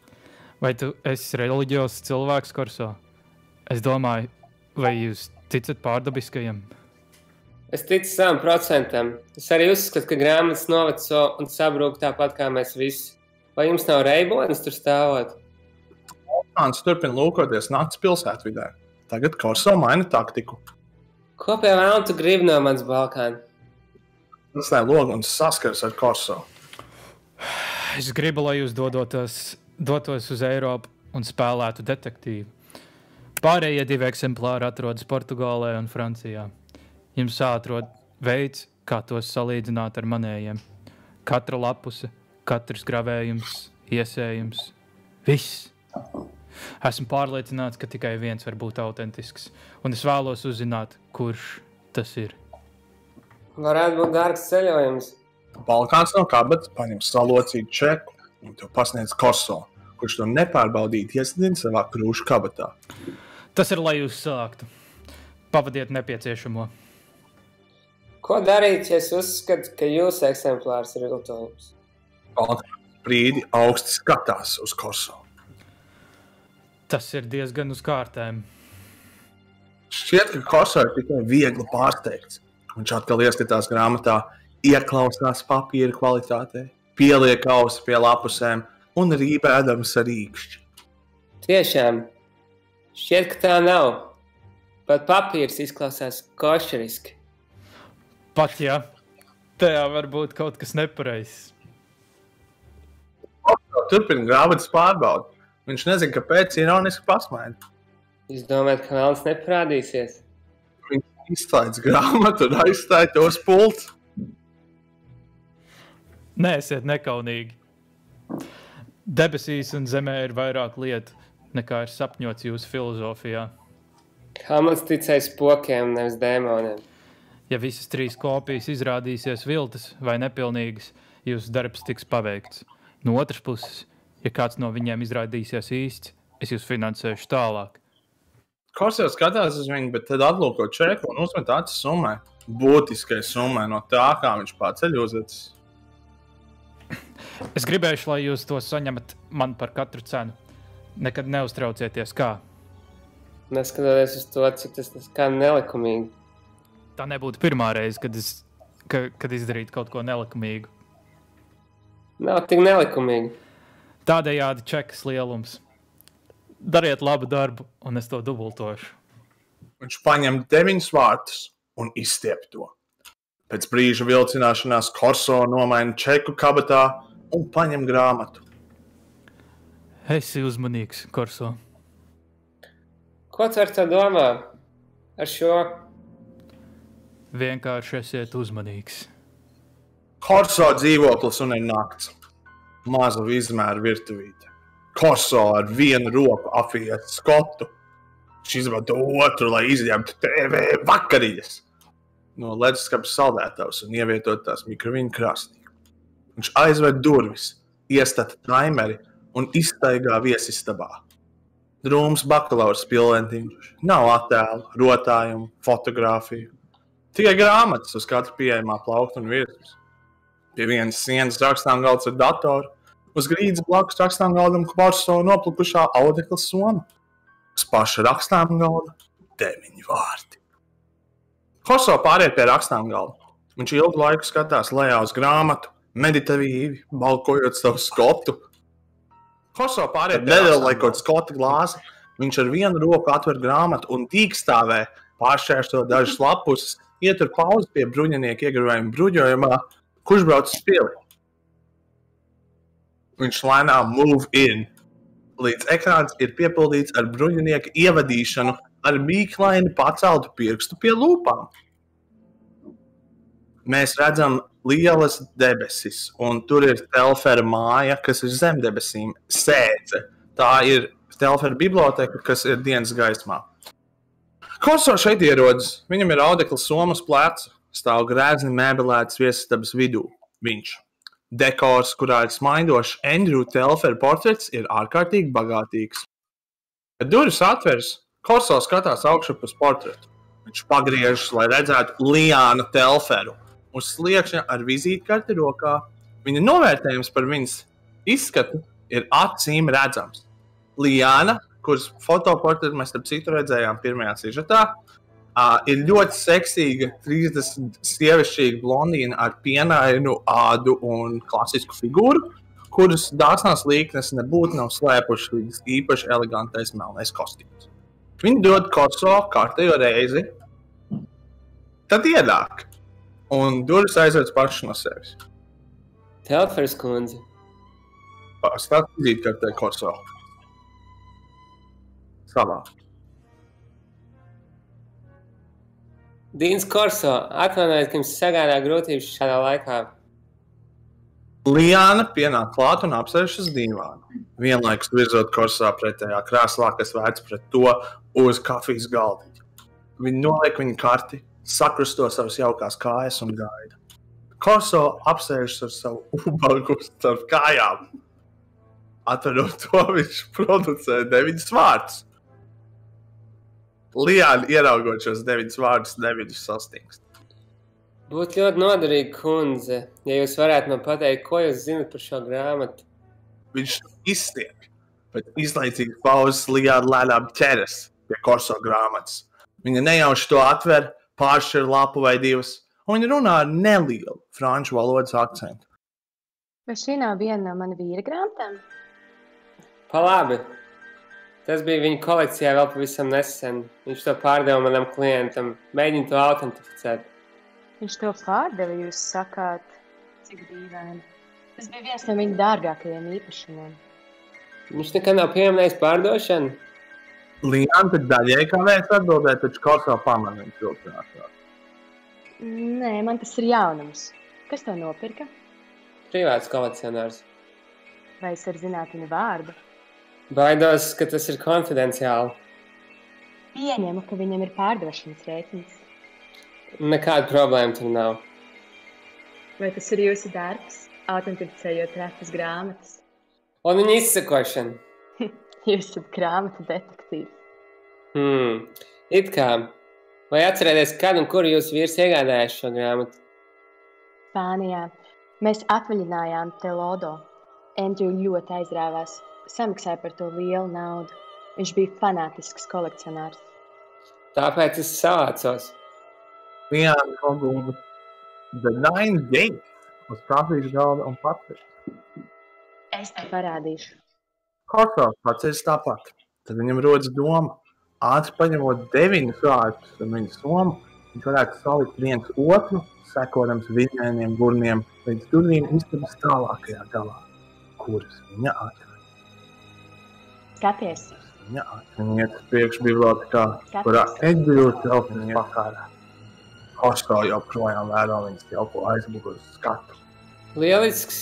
Vai tu esi reliģijos cilvēks, Korso? Es domāju, vai jūs ticat pārdabiskajam? Es ticu savam procentam. Es arī uzskatu, ka grāmatas noveco un sabrūk tāpat kā mēs visi. Vai jums nav reibonis tur stāvot? Hans turpina lūkoties naktas pilsētvidē. Tagad Korso maina taktiku. Ko pie vēlna tu gribi no manas Balkāna? Tas ir logs un saskars ar Korso. Es gribu, lai jūs dodotos, dotos uz Eiropu un spēlētu detektīvu. Pārējie divi eksemplāri atrodas Portugālē un Francijā. Jums jāatrod veids, kā tos salīdzināt ar manējiem. Katra lapuse, katrs gravējums, iesējums, viss. Esmu pārliecināts, ka tikai viens var būt autentisks, un es vēlos uzzināt, kurš tas ir. Varētu būt dārgs ceļojums. Balkāns no kabatas paņem salocītu čeku un to pasniedz Korso, kurš to nepārbaudīti ieslidina savā krūšu kabatā. Tas ir, lai jūs sāktu. Pavadiet nepieciešamo. Ko darīt, ja es uzskatu, ka jūsu eksemplārs ir viltojums? Balkāns brīdi augsti skatās uz Korso. Tas ir diezgan uz kārtēm. Šķiet, ka Korso ir tikai viegli pārsteigts. Viņš atkal ieskatās grāmatā, ieklausās papīra kvalitātē, pieliek ausi pie lapusēm un rībēdams ar īkšķi. Tiešām, šķiet, ka tā nav. Pat papīrs izklausās košeriski. Pat ja tajā var būt kaut kas nepareizs. Turpiniet grāmatas pārbaudi. Viņš nezina, kāpēc ironiski pasmaida. Jūs domājat, ka vēlams neparādīsies? Viņš izslēdz grāmatu un aizstāja tos pults. Neesiet nekaunīgi. Debesīs un zemē ir vairāk lietu, nekā ir sapņots jūsu filozofijā. Hamats ticēja spokiem, nevis dēmoniem. Ja visas trīs kopijas izrādīsies viltas vai nepilnīgas, jūsu darbs tiks paveikts. No otras puses, ja kāds no viņiem izrādīsies īsts, es jūs finansēšu tālāk. Kors jau skatās uz viņu, bet tad atlūko čeku un uzmet acis summai. Būtiskai summai no tā, kā viņš paceļ uzvedas. Es gribēju, lai jūs to saņemat man par katru cenu. Nekad neuztraucieties, kā. Neskatoties uz to, cik tas kā nelikumīgi. Tā nebūtu pirmā reize, kad es ka, kad izdarītu kaut ko nelikumīgu. Nav tik nelikumīgi. Tādējādi čekas lielums. Dariet labu darbu, un es to dubultošu. Viņš paņem deviņus vārtus un izstiep to. Pēc brīža vilcināšanās Korso nomaina čeku kabatā un paņem grāmatu. Esi uzmanīgs, Korso. Ko tu ar to domā? Ar šo? Vienkārši esiet uzmanīgs. Korso dzīvoklis un ir nakts. Maza izmēra virtuvīte. Korso ar vienu roku apviet skotu. Viņš izmanto otru, lai izņemtu TV vakariņas no leduskapa saldētavas un ievietot tās mikroviņu krāsnī. Viņš aizved durvis, iestata taimeri un iztaigā viesistabā. Drūms bakalaura spilventiņš, nav attēlu, rotājumu, fotografiju. Tikai grāmatas uz katru pieejamā plaukta un virsmas. Pie vienas sienas rakstām galds ar datoru, uz grīdas blakus rakstām galdam kvarso noplukušā audekla soma. Uz paša rakstām galda deviņi vārdi. Koso pāriet pie rakstām galda. Viņš ilgu laiku skatās lejā uz grāmatu, meditatīvi, balkojot savu skotu. Koso pāriet pie nedēļlaikot skota glāzi. Viņš ar vienu roku atver grāmatu un dīkstāvē pāršķērso dažas lapus, ietur pauzi pie bruņinieka ieguvējuma bruņojumā, kurš brauc uz pili. Viņš lēnām move in, līdz ekrāns ir piepildīts ar bruņinieka ievadīšanu ar mīklaini paceltu pirkstu pie lūpām. Mēs redzam lielas debesis, un tur ir Telfera māja, kas ir zem debesīm, sēdze. Tā ir Telfera biblioteka, kas ir dienas gaismā. Koso šeit ierodas, viņam ir audekla somas pleca, stāv grēzni mēbelēts viesistabas vidū. Viņš. Dekors, kurā ir smaidošs Andrew Telfera portrets, ir ārkārtīgi bagātīgs. Kad durvis atveras, Korso skatās augšup uz portretu. Viņš pagriežas, lai redzētu Liānu Telferu. Uz sliekšņa ar vizītkarti rokā. Viņa novērtējums par viņas izskatu ir acīm redzams. Liāna, kuras fotoportretu mēs starp citu redzējām pirmajā sižetā, uh, ir ļoti seksīga, 30 sievišķīga blondīna ar pienainu ādu un klasisku figūru, kuras dāsnās līknes nebūtu nav slēpušas līdz īpaši elegantais melnais kostīms. Viņi dod korso kārtējo reizi, tad ienāk. Un durvis aizvērts pašas no sevis. Telfers kundze. Pastāv vizītkartē korso. Savā. Dīns Korso, atvainojiet, ka jums sagādā grūtības šādā laikā. Liana pienāk klāt un apsēžas uz dīvāna. Vienlaikus virzot kursā pretējā krēslā, kas vērts pret to uz kafijas galdiņa. Viņi noliek viņa karti, sakrusto savas jaukās kājas un gaida. Korso apsēžas ar savu ubagu starp kājām. Atverot to, viņš producē deviņus vārdus. Liāna ieraugot šos deviņus vārdus, deviņus sastingst. Būtu ļoti noderīgi, kundze, ja jūs varētu man pateikt, ko jūs zinat par šo grāmatu. Viņš izstiep, bet izlaicīgi pauzes Liāna lēnām ķeras pie korso grāmatas. Viņa nejauši to atver, pāršķir lapu vai divas, un viņa runā ar nelielu franču valodas akcentu. Vai šī nav viena no manas vīra grāmatām? Pa labi. Tas bija viņa kolekcijā vēl pavisam nesen. Viņš to pārdeva manam klientam. Mēģina to autentificēt. Viņš to pārdeva, jūs sakāt, cik dīvaini. Tas bija viens no viņa dārgākajiem īpašumiem. Viņš nekad nav pieminējis pārdošanu. Lianna daļai kavēs atbildēt, taču kaut kā pamanīt vilcināšanās. Nē, man tas ir jaunums. Kas to nopirka? privāts kolekcionārs. Vai es varu zināt viņa vārdu? Baidos, ka tas ir konfidenciāli. Pieņemu, ka viņam ir pārdošanas rēķins. Nekāda problēma tur nav. Vai tas ir jūsu darbs, autentificējot retas grāmatas? Un viņa izsakošana. [laughs] Jūs esat grāmatu detektīvs. Hmm. It kā. Vai atcerieties, kad un kur jūs vīrs iegādājās šo grāmatu? Spānijā. Mēs atvaļinājām Telodo. Andrew ļoti aizrāvās. Samaksāja par to lielu naudu. Viņš bija fanātisks kolekcionārs. Tāpēc es savācos. Jā, nogulda The Nine Gates uz kafijas galda un patris. Es tev parādīšu. Kosovs pats ir tāpat. Tad viņam rodas doma, ātri paņemot deviņus vārdus un viņa somu, viņš varētu salikt viens otru, sekojams vidēniem gurniem līdz durvīm istabas tālākajā galā, kuras viņa atrada. Skaties, viņa iet uz priekšu bibliotekā, kurā Edgars telpiņš pakārā. Kosto joprojām vēro viņas telpu aizmugures skatu. Lielisks!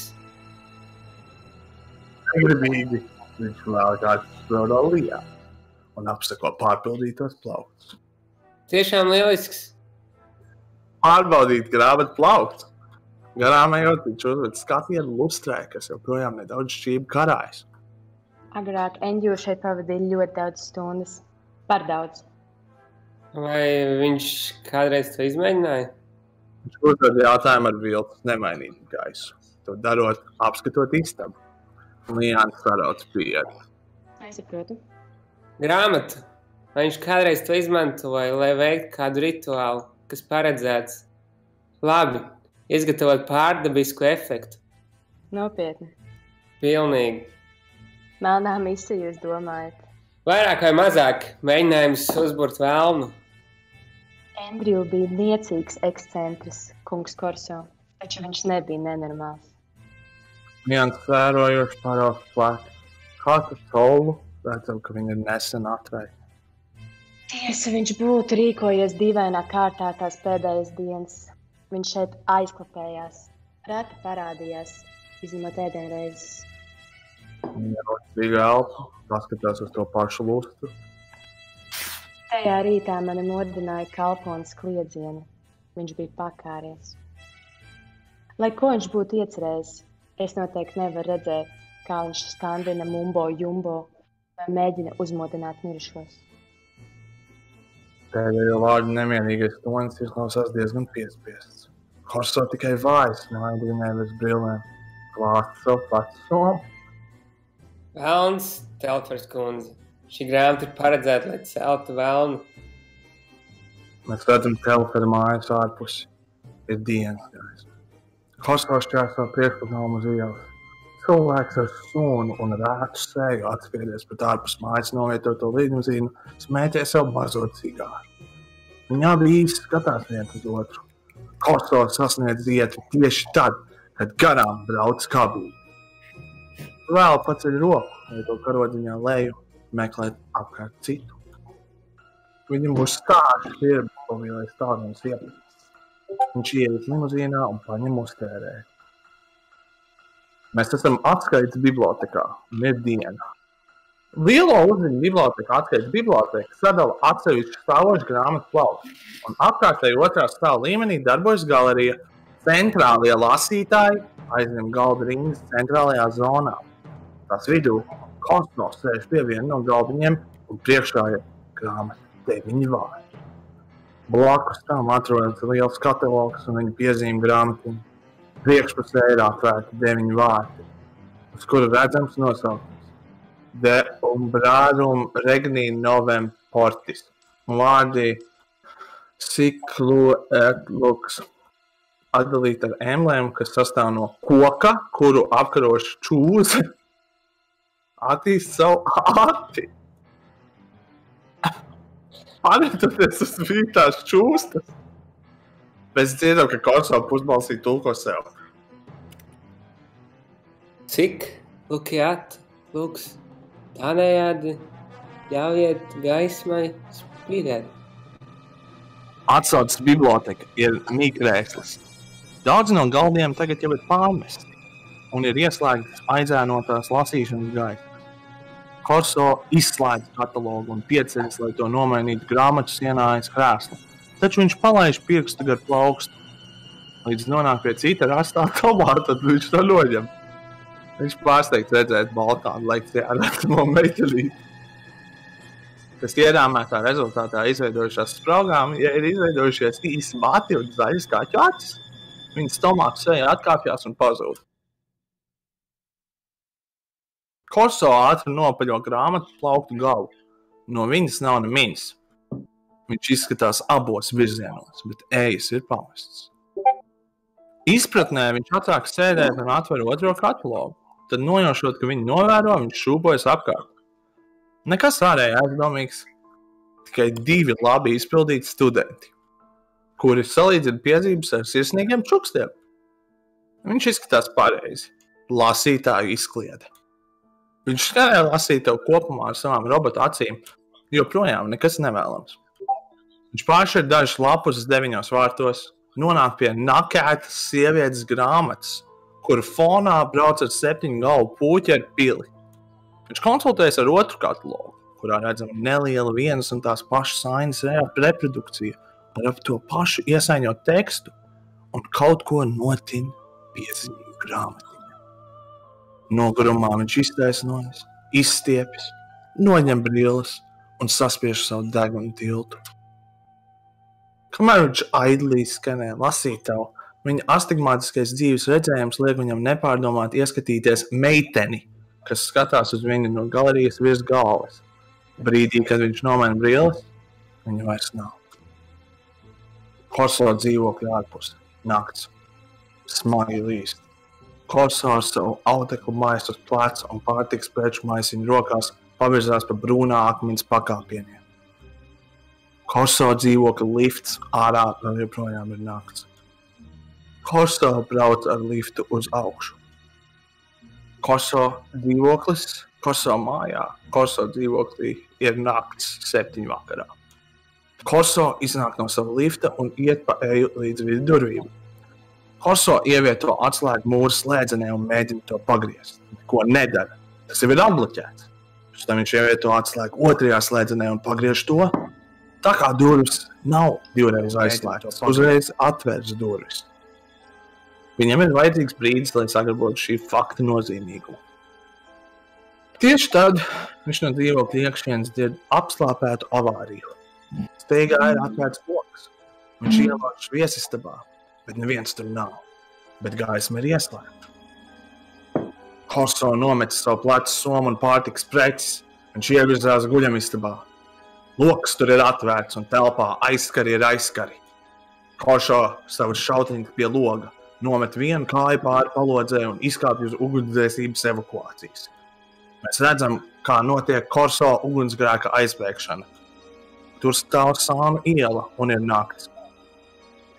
Negribīgi viņš vēl kāds sprodo lijā un apsako pārpildītos plauktus. Tiešām lielisks! Pārbaudīt grāmatu plauktu. Garām ejot, viņš uzved skatienu lustrē, kas joprojām nedaudz šķība karājas. Agrāk Andrew šeit pavadīja ļoti daudz stundas. Par daudz. Vai viņš kādreiz to izmēģināja? Viņš uzdod jautājumu ar viltus nemainīgu gaisu. To darot, apskatot istabu. Lijāns sarauc pieredzi. Nesaprotu. Grāmatu. Vai viņš kādreiz to izmantoja, lai veiktu kādu rituālu, kas paredzēts? Labi, izgatavot pārdabisku efektu. Nopietni. Pilnīgi. Melnā misija, jūs domājat? Vairāk vai mazāk mēģinājums uzbūrt vēlnu. Andrew bija niecīgs ekscentris, kungs Korso, taču viņš nebija nenormāls. Viens vērojošs paraugs. Kā tu solu? Redzam, ka viņa ir nesen atvērta. Tiesa, viņš būtu rīkojies dīvainā kārtā tās pēdējās dienas. Viņš šeit aizklapējās, reti parādījās, izņemot ēdienreizes. Viņa rocīga elpa, paskatās uz to pašu lustru. Tajā rītā mani modināja kalpones kliedzieni. Viņš bija pakāries. Lai ko viņš būtu iecerējis, es noteikti nevaru redzēt, kā viņš skandina mumbo jumbo vai mēģina uzmodināt mirušos. Pēdējo vārdu nemierīgais tonis izklausās diezgan piespiests. Horso tikai vājas, naida viņai bez brillēm. Klāst savu pats somu. Vēlns, Teltvers kundze. Šī grāmata ir paredzēta, lai celtu vēlnu. Mēs redzam telefonu mājas ārpusi. Ir dienas gaisma. Horso šķērso priekšpatnāmu uz ielas. Cilvēks ar sunu un rātu sēju atspiedies pret ārpus mājas novietoto līdzīnu, smēķē savu mazo cigāru. Viņi abi īsti skatās viens uz otru. Koso sasniedz ietvi tieši tad, kad garām brauc kabīne. Vēl paceļ roku, lai to karodziņā leju, meklēt apkārt citu. Viņam būs stāsts pieredzi, lai stāvums iepirkt. Viņš ieiet limuzīnā un paņem uztērēt. Mēs esam atskaites bibliotekā, ne diena. Lielo uzziņu biblioteka atskaites biblioteka sadala atsevišķu stāvošu grāmatu plauktu, un apkārtēji otrā stāva līmenī darbojas galerija. Centrālie lasītāji aizņem galda rindas centrālajā zonā. Tās vidū kosmos sēž pie viena no galdiņiem, un priekšā ir grāmata deviņi vārdi. Blakus tam atrodas liels katalogs un viņa piezīme grāmatiņa. Priekšpusē ir atvērti deviņi vārti, uz kuru redzams nosaukums De umbrarum regni novem portis. Vārdi ciklu et lux. Atdalīt ar emblēmu, kas sastāv no koka, kuru apkaroša čūze attīst savu ati. Pārvietoties uz vītās čūstas. Mēs dzirdam, ka Kosovo pusbalsī tulko sev. Cik lukiat, lūks, tādējādi ļaujiet gaismai spīdēt. Atsaucas biblioteka ir mīkrēslis. Daudz no galdiem tagad jau ir pārmesti. un ir ieslēgts aizēnotās lasīšanas gaita. Korso izslēdz katalogu un pieceļas, lai to nomainītu grāmatu sienā aiz krēsla. Taču viņš palaiž pirkstu gar plaukstu. Līdz nonāk pie cita rastā tomāta, tad viņš to noņem. Viņš pārsteigts redzēt Balkānu lekcijā ar redzamo meiteni. Kas ierāmētā rezultātā izveidojušās spraugām, ja ir izveidojušies īsi mati un zaļas kaķu acis. Viņas tomātu seja atkāpjas un pazūd. Korso ātri nopaļo grāmatu plauktu galvu. No viņas nav nemīnas. Viņš izskatās abos virzienos, bet ejas ir pamestas. Izpratnē viņš atsāk sēdēt un atver otro katalogu. Tad, nojaušot, ka viņi novēro, viņš šūpojas apkārt. Nekas ārēji aizdomīgs, tikai divi labi izpildīti studenti, kuri salīdzina piezīmes ar sirsnīgiem čukstiem. Viņš izskatās pareizi. Lasītāju izkliedē. Viņš skanēja lasīt tev kopumā ar savām robota acīm, joprojām nekas nevēlams. Viņš pāršķir dažus lapus deviņos vārtos, nonāk pie nakētas sievietes grāmatas, kur fonā brauc ar septiņu galvu puķi ar pili. Viņš konsultējas ar otru katalogu, kurā redzama neliela vienas un tās pašas ainas reprodukcija ar ap to pašu iesaiņot tekstu un kaut ko notin piezīmju grāmatiņā. Nogurumā viņš iztaisnojas, izstiepjas, noņem brilles un saspiež savu degunu tiltu. Kamēr viņš aidlī skanēja lasītāju, viņa astigmātiskais dzīves redzējums liek viņam nepārdomāt ieskatīties meiteni, kas skatās uz viņu no galerijas virs galvas. Brīdī, kad viņš nomaina brilles, viņa vairs nav. Korso dzīvokļa ārpus nakts. Smagi līst. Korso ar savu auteklu maisu uz pleca un pārtiks preču maisiņu rokās pavirzās pa brūnā akmens pakāpieniem. Korso dzīvokļa lifts ārā vēl joprojām ir nakts. Korso brauc ar liftu uz augšu. Korso dzīvoklis, Korso mājā, Korso dzīvoklī ir nakts septiņu vakarā. Korso iznāk no sava lifta un iet pa eju līdz vidu durvīm. Korso ievieto atslēgu mūža slēdzenē un mēģina to pagriezt. Ko nedara. Tas jau ir apbloķēts. Pēc tam viņš ievieto atslēgu otrajā slēdzenē un pagriež to. Tā kā durvis nav divreiz aizslēgtas, uzreiz atvērs durvis. Viņam ir vajadzīgs brīdis, lai sagatavotu šī fakta nozīmīgumu. Tieši tad viņš no dzīvokļa iekšienes dzird apslāpētu avāriju. Steigā ir atvērts lokus. Viņš ielāž viesistabā, bet neviens tur nav. Bet gaisma ir ieslēgta. Korso nomet savu plecu somu un pārtikas preces. Viņš ievirzās guļamistabā. Loks tur ir atvērts un telpā aizskari ir aizskari. Korso savu šautiņu pie loga, nomet vienu kāju pāri palodzē un izkāpj uz ugunsdzēsības evakuācijas. Mēs redzam, kā notiek Korso ugunsgrēka aizbēgšana. Tur stāv sāna iela un ir naktis.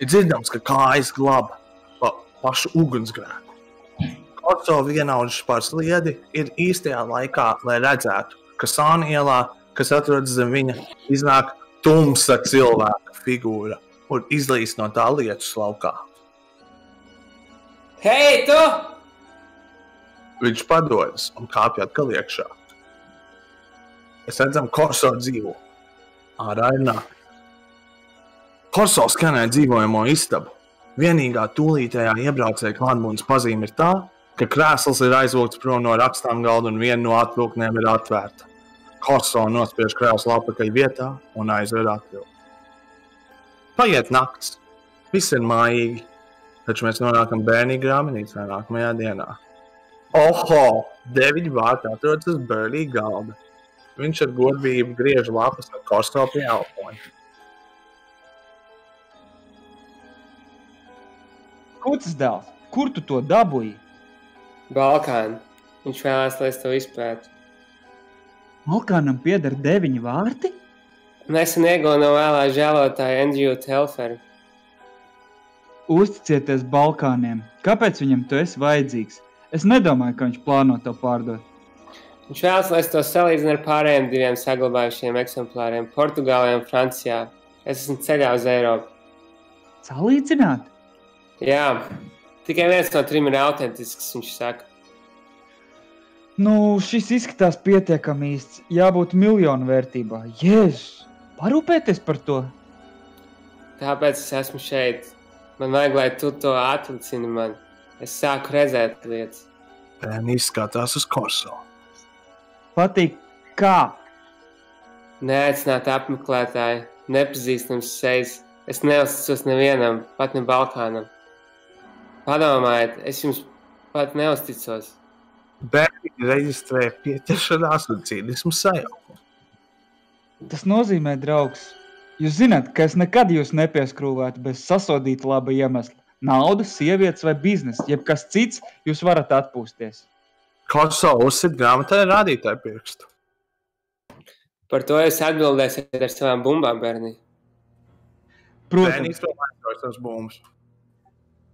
Ir dzirdams, ka kājas glāba pa pašu ugunsgrēku. Korso vienaudžs par sliedi ir īstajā laikā, lai redzētu, ka sāna ielā, kas atrodas zem viņa, iznāk tumsa cilvēka figūra un izlīst no tā lietu laukā. Hei, tu! Viņš padodas un kāpj atkal iekšā. Mēs redzam, ka Korso dzīvo. Ārā ir naktis. Korso skanēja dzīvojamo istabu. Vienīgā tūlītējā iebraucēja klātbūtnes pazīme ir tā, ka krēsls ir aizvilkts prom no rakstām galda un viena no atvilknēm ir atvērta. Korso nospiež krēslu atpakaļ vietā un aizver atvilkt. Paiet nakts, viss ir mājīgi, taču mēs nonākam bērnīgi grāmatnīcā nākamajā dienā. Oho! Deviņi vārti atrodas uz bērnīgi galda. Viņš ar godību griež lapas ar korso pie elpoņa. Kucis dēls, kur tu to dabūji? Balkāni. Viņš vēlās, lai es to izpētu. Balkānam pieder deviņi vārti? Nesen ieguva no vēlā žēlotāja Andrew Telfera. Uzticieties Balkāniem. Kāpēc viņam tu esi vajadzīgs? Es nedomāju, ka viņš plāno to pārdot. Viņš vēlas, lai es to salīdzinu ar pārējiem diviem saglabājušiem eksemplāriem - Portugālē un Francijā. Es esmu ceļā uz Eiropu. Salīdzināt? Jā, Tikai viens no trim ir autentisks, viņš saka. Nu, šis izskatās pietiekami īsts. Jābūt miljonu vērtībā. Jēzus, parūpēties par to. Tāpēc es esmu šeit. Man vajag, lai tu to atlicini man. Es sāku redzēt lietas. Bērni izskatās uz korso. Patīk, kā? Neaicināti apmeklētāji, nepazīstams sejas. Es neusticos nevienam, pat ne Balkānam. Padomājiet, es jums pat neusticos. Bērni reģistrē pieķeršanās un cīnismu sajaukumu. Tas nozīmē, draugs, jūs zināt, ka es nekad jūs nepieskrūvētu bez sasodīta laba iemesla. Nauda, sievietes vai biznesa, jebkas cits, jūs varat atpūsties. Korso uzsit grāmatā rādītāju pirkstu. Par to jūs atbildēsiet ar savām bumbām, bērni. Bērnīs vēl aizstāv savas bumbas.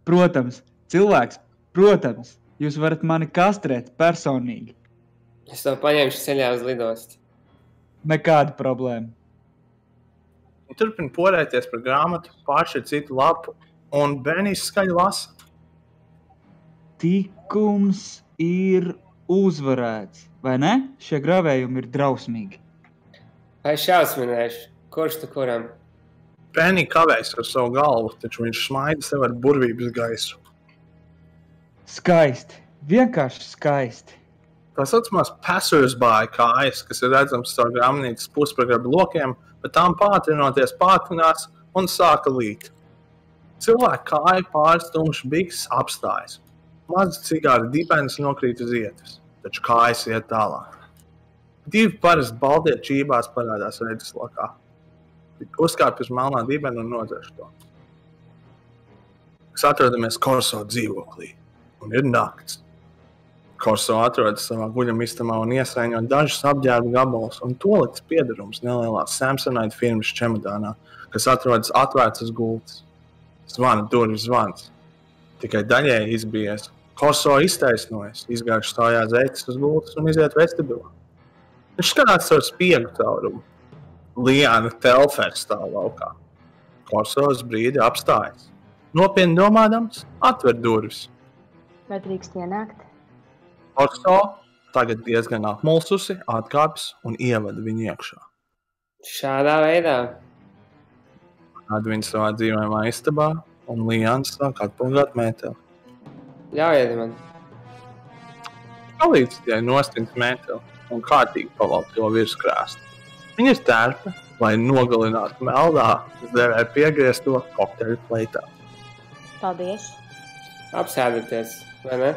Protams, cilvēks, protams, jūs varat mani kastrēt personīgi. Es to paņemšu ceļā uz lidostu. Nekāda problēma. Turpina porēties par grāmatu, pāršķirt citu lapu, un bērnīs skaļi lasa. Tikums ir uzvarēts, vai ne? Šie gravējumi ir drausmīgi. Vai šausminoši, kurš tu kuram? Bērnī kavējas ar savu galvu, taču viņš smaida sev ar burvības gaisu. Skaisti, vienkārši skaisti. Tā saucamās passers-by kājas, kas ir redzamas caur grāmatnīcas pusprogrammu lokiem, bet tām pātrinoties pātrinās un sāka līt. Cilvēka kāja pārstumš biks apstājas. Mazs cigāra dibens nokrīt uz ietves, taču kājas iet tālāk. Divi parasti baltie čībās parādās redzeslokā. Uzkāpj uz melnā dibena un nodzēš to. Mēs atrodamies Korso dzīvoklī, un ir nakts. Korso atrodas savā guļamistamā un iesaiņo dažus apģērba gabalus un tolītas piedarums nelielā Samsonite firmas čemodānā, kas atrodas atvērts uz gultas. Zvana durvis zvans. Tikai daļēji izbijies. Korso iztaisnojas, izgāž stājā zēķis uz gultas un iziet vestibilā. Viņš skatās caur spiegu caurumu. Liana Telfers stāv laukā. Korso uz brīdi apstājas. Nopietni domādams, atver durvis. Vai drīkst ienākt? Korso tagad diezgan apmulsusi, atkāpjas un ievada viņu iekšā. Šādā veidā. Tad viņa savā dzīvojamā istabā, un Lians sāk atpūgāt mēteli. Ļaujiet man. Palīdz viņai nostint mēteli un kārtīgi pavalkt to virskrāstu. Viņa ir tērpa, lai nogalinātu meldā, kas devē piegriezto kokteļu pleitā. Paldies! Apsēdieties, vai ne?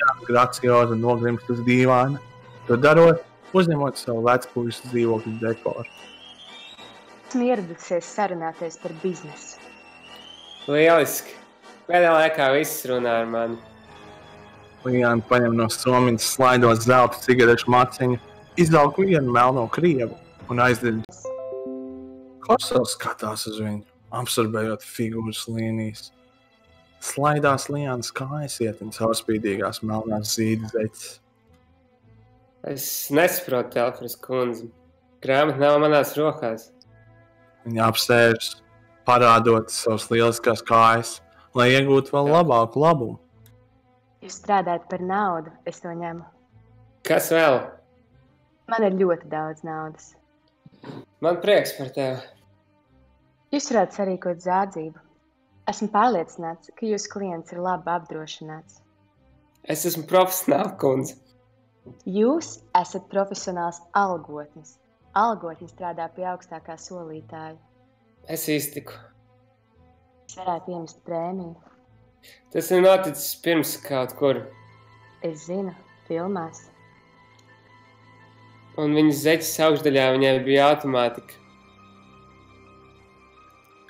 Jā, gracioza nogrimst uz dīvāna. To darot, uzņemot savu vecpuļas dzīvokļu dekoru. Esmu ieradusies sarunāties par biznesu. Lieliski! Pēdējā laikā viss runā ar mani. Lijāna paņem no somiņas slaidot zelta cigarešu maciņu, izdala vienu melno krievu un aizdeļ. Korsovs skatās uz viņu, absorbējot figūras līnijas. Slaidās Lijānas kājas ietiņas caurspīdīgās melnās zīdes. Es nesaprotu, Telfras kundze. Grāmata nav manās rokās. Viņa apsēžas, parādot savas lieliskās kājas, lai iegūtu vēl labāku labumu. Jūs strādājat par naudu, es to ņemu. Kas vēl? Man ir ļoti daudz naudas. Man prieks par tevi. Jūs varētu sarīkot zādzību. Esmu pārliecināts, ka jūsu klients ir labi apdrošināts. Es esmu profesionāls kundze. Jūs esat profesionāls algotnis. Algotņi strādā pie augstākā solītāja. Es iztiku. Es varētu iemest prēmiju. Tas ir noticis pirms kaut kur. Es zinu, filmās. Un viņas zeķes augšdaļā viņai bija automātika.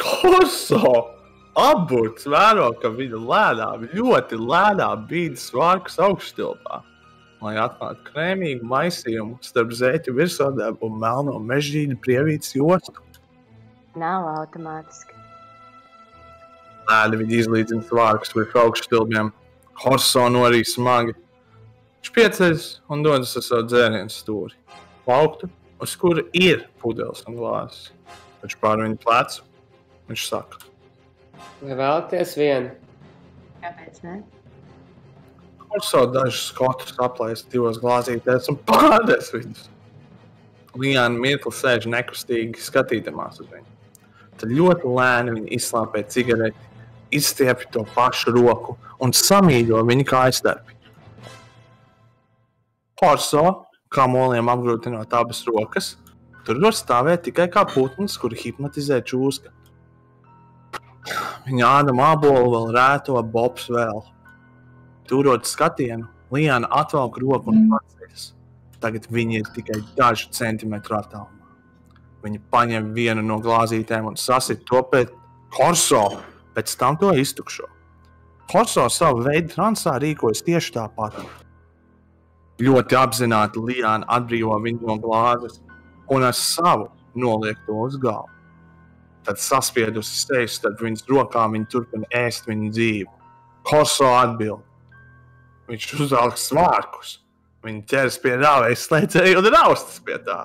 Korso! Aburts vēro, ka viņa lēnām, ļoti lēnām bīdas svārkus augšstilpā, lai atklātu krēmīgu maisījumu starp zēķu virsotnēm un melno mežģīņu prievītas jostu. Nav automātiski. Lēni viņi izlīdzina svārkus virs augšstilpiem. Korso norī smagi. Viņš pieceļas un dodas uz savu dzērienu stūri. Plauktu, uz kura ir pudeles un glāzes. Taču pār viņu plecu viņš saka. Vai vēlaties vienu? Kāpēc ne? Korso dažus skotus aplaist divos glāzītēs un pārdes viņus. Lijāna mirkli sēž nekustīgi skatītamās uz viņu. Tad ļoti lēni viņa izslāpē cigareti, izstiepj to pašu roku un samīļo viņa kājstarpi. Korso, kā moliem apgrūtinot abas rokas, tur var stāvēt tikai kā putns, kuru hipnotizē čūska. Viņa āda mābolu vēl rēto bobs vēl. Turot skatienu, Lijāna atvelk roku un paceļas. Tagad viņi ir tikai dažu centimetru attālumā. Viņa paņem vienu no glāzītēm un sasit to pēc korso, pēc tam to iztukšo. Korso savu veidu transā rīkojas tieši tāpat. Ļoti apzināti Lijāna atbrīvo viņu no glāzes un ar savu noliek to uz galvu. Tad saspiedusi sejas starp viņas rokām, viņa turpina ēst viņu dzīvi. Korso atbild. Viņš uzvelk svārkus. Viņa ķeras pie rāvējas slēdzēja un raustas pie tā.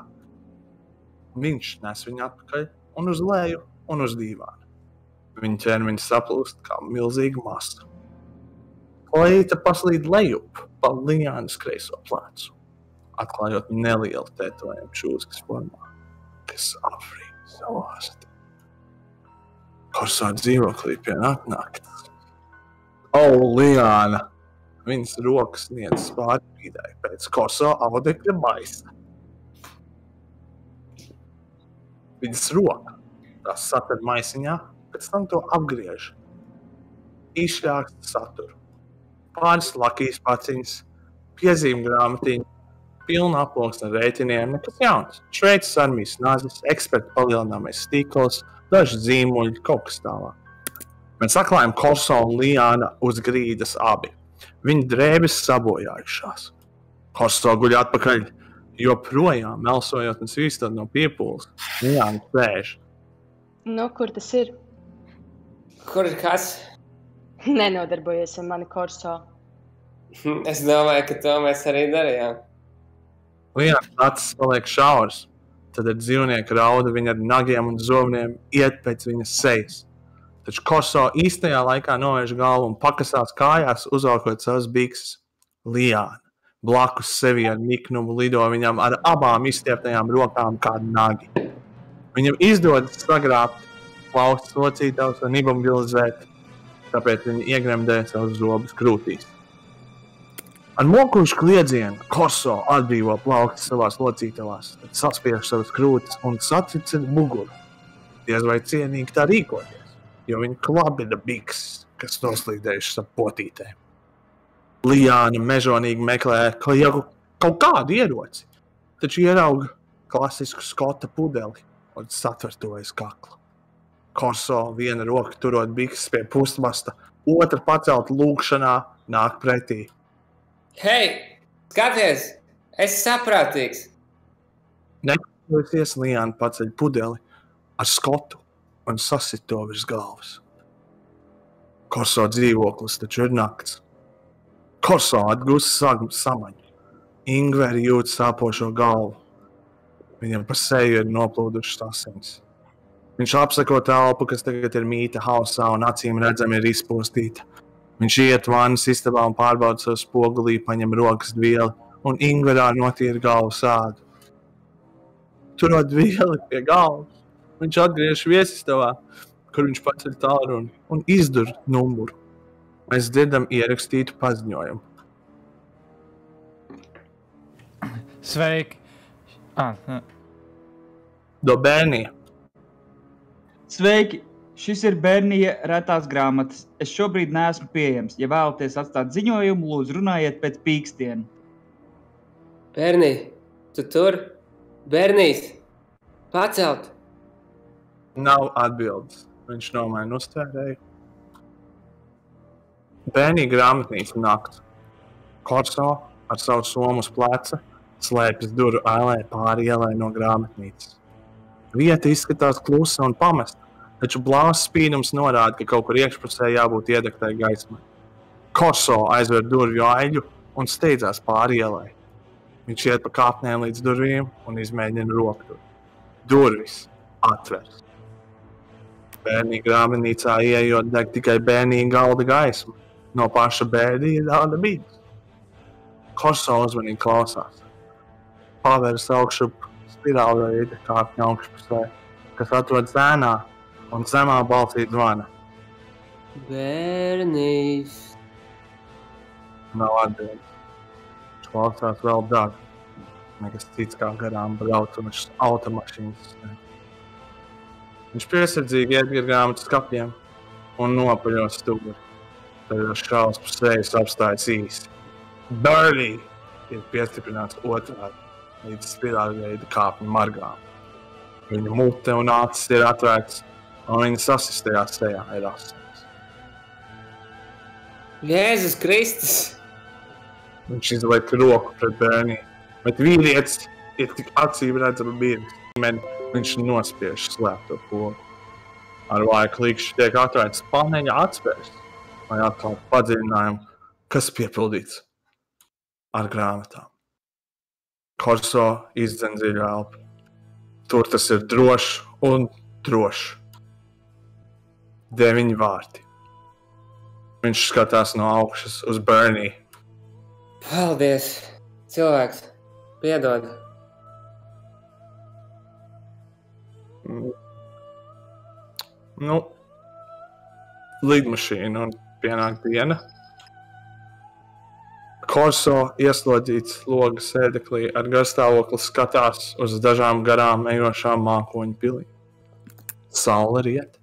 Viņš nes viņu atpakaļ un uz leju un uz dīvānu. Viņa ķermenis saplūst kā milzīga masa. Kleita paslīd lejup pa Lijānas kreiso plecu, atklājot nelielu tetovējumu čūskas formā, kas aprīk savu asti. Korsā dzīvoklī pienāk naktis. O, Lijāna! Viņas rokas sniedz pārspīdai pēc koso audekļa maisa. Viņas roka tās satur maisiņā, pēc tam to apgriež. Izšķākst saturu. Pāris lakijas paciņas, piezīme grāmatiņa, pilna aploksne ar rēķiniem, nekas jauns. Šveices armijas nāzes, eksperta palielināmais stīkls, daži zīmuļi, kaut kas tālāk. Mēs atklājam Korso un Lijāna uz grīdas abi. Viņa drēbes sabojājušās. Korso guļ atpakaļ, joprojām melsojot un svīstot no piepūles. Lijāna sēž. Nu, kur tas ir? Kur ir kas? [laughs] Nenodarbojies ar mani korso. [laughs] Es domāju, ka to mēs arī darījām. Lijāna acis paliek šaurs. Tad ar dzīvnieku raudu viņa ar nagiem un zobiem iet pēc viņas sejas. Taču Korso īstajā laikā novērš galvu un pakasās kājās, uzvelkot savas bikses. Lijāna blakus sevi ar niknumu lido viņam ar abām izstieptajām rokām kā nagi. Viņam izdodas sagrābt plaustas locītājus un imobilizēt, tāpēc viņi iegremdē savus zobus krūtīs. Ar mokušu kliedzienu Korso atbrīvo plauktas savās locītavās, tad saspiež savas krūtis un satricina muguru. Diez vai cienīgi tā rīkoties, jo viņi klabina bikses, kas noslīdējušas ap potītēm. Lijāna mežonīgi meklē kaut kādu ieroci, taču ierauga klasisku skota pudeli un satver to aiz kakla. Korso viena roka turot bikses pie pustmasta, otra pacelt lūkšanā, nāk pretī. Hei, skaties, es saprātīgs! Nekavējoties, Lijāna paceļ pudeli ar skotu un sasit to virs galvas. Korso dzīvoklis taču ir nakts. Korso atgūst samaņu. Ingveri jūt sāpošo galvu. Viņam pa seju ir noplūdušas asins. Viņš apseko telpu, kas tagad ir mīta hausā un acīm redzami ir izpostīta. Viņš iet vannas istabā un pārbauda savu spogulī, paņem rokas vielu un ingverā notīra galvu sādu. Turot vielu pie galvas, viņš atgriežas viesistabā, kur viņš paceļ tālruni un izdur numuru. Mēs dzirdam ierakstītu paziņojumu. Sveiki! Ah, ah. Sveiki! Šis ir bērnīja retās grāmatas. Es šobrīd neesmu pieejams. Ja vēlaties atstāt ziņojumu, lūdzu, runājiet pēc pīkstiena. Bērnī, tu tur? Bērnīs, pacelt! Nav atbildes. Viņš nomaina uztvērēju. Bērnīga grāmatnīca nakts. Korso ar savu somu uz pleca slēpjas durvju ēlē pāri ielai no grāmatnīcas. Vieta izskatās klusa un pamesta, taču blāzs spīdums norāda, ka kaut kur iekšpusē jābūt iedegtai gaismai. Korso aizver durvju aļu un steidzās pāri ielai. Viņš iet pa kāpnēm līdz durvīm un izmēģina roku. Durvis atveras. Bērnīgā grāmatnīcā ieejot, deg tikai bērnīga galda gaisma. no paša bēdīja tāda bija. Korso uzmanīgi klausās. Pavērs augšu spirāli veida kāpņa augšpusē, kas atrodas ēnā un zemā balsī zvana. Bērnīs. Nav atbildes. Viņš klausās vēl dārgi. Nekas cits kā garām braucošas automašīnas. Viņš piesardzīgi iet pie grāmatas kapiem un nopaļo stūri. Tad ir šausmas par sejas apstājas īsi. Burlī ir piestiprināts otrādi līdz spirāļu veida kāpņu margām. Viņa mute un acis ir atvērtas, un viņa sasistajā sejā ir asins. Jēzus Kristus! Viņš izliek roku pret bērnu, bet vīrietis ir tik acīm redzama birns. Viņš nospiež slēpto pogu. Ar vāju klikšķi tiek atvērts paneļa atspērs, lai atklātu padziļinājumu, kas piepildīts ar grāmatām. Korso izdzen dziļu elpu. Tur tas ir drošs un drošs. Deviņi vārti. Viņš skatās no augšas uz Berniju. Paldies, cilvēks! Piedod! Nu, lidmašīna un pienāk diena. Korso ieslodzīts logas sēdeklī ar garstāvokli skatās uz dažām garām ejošām mākoņu pilīm. Saule riet.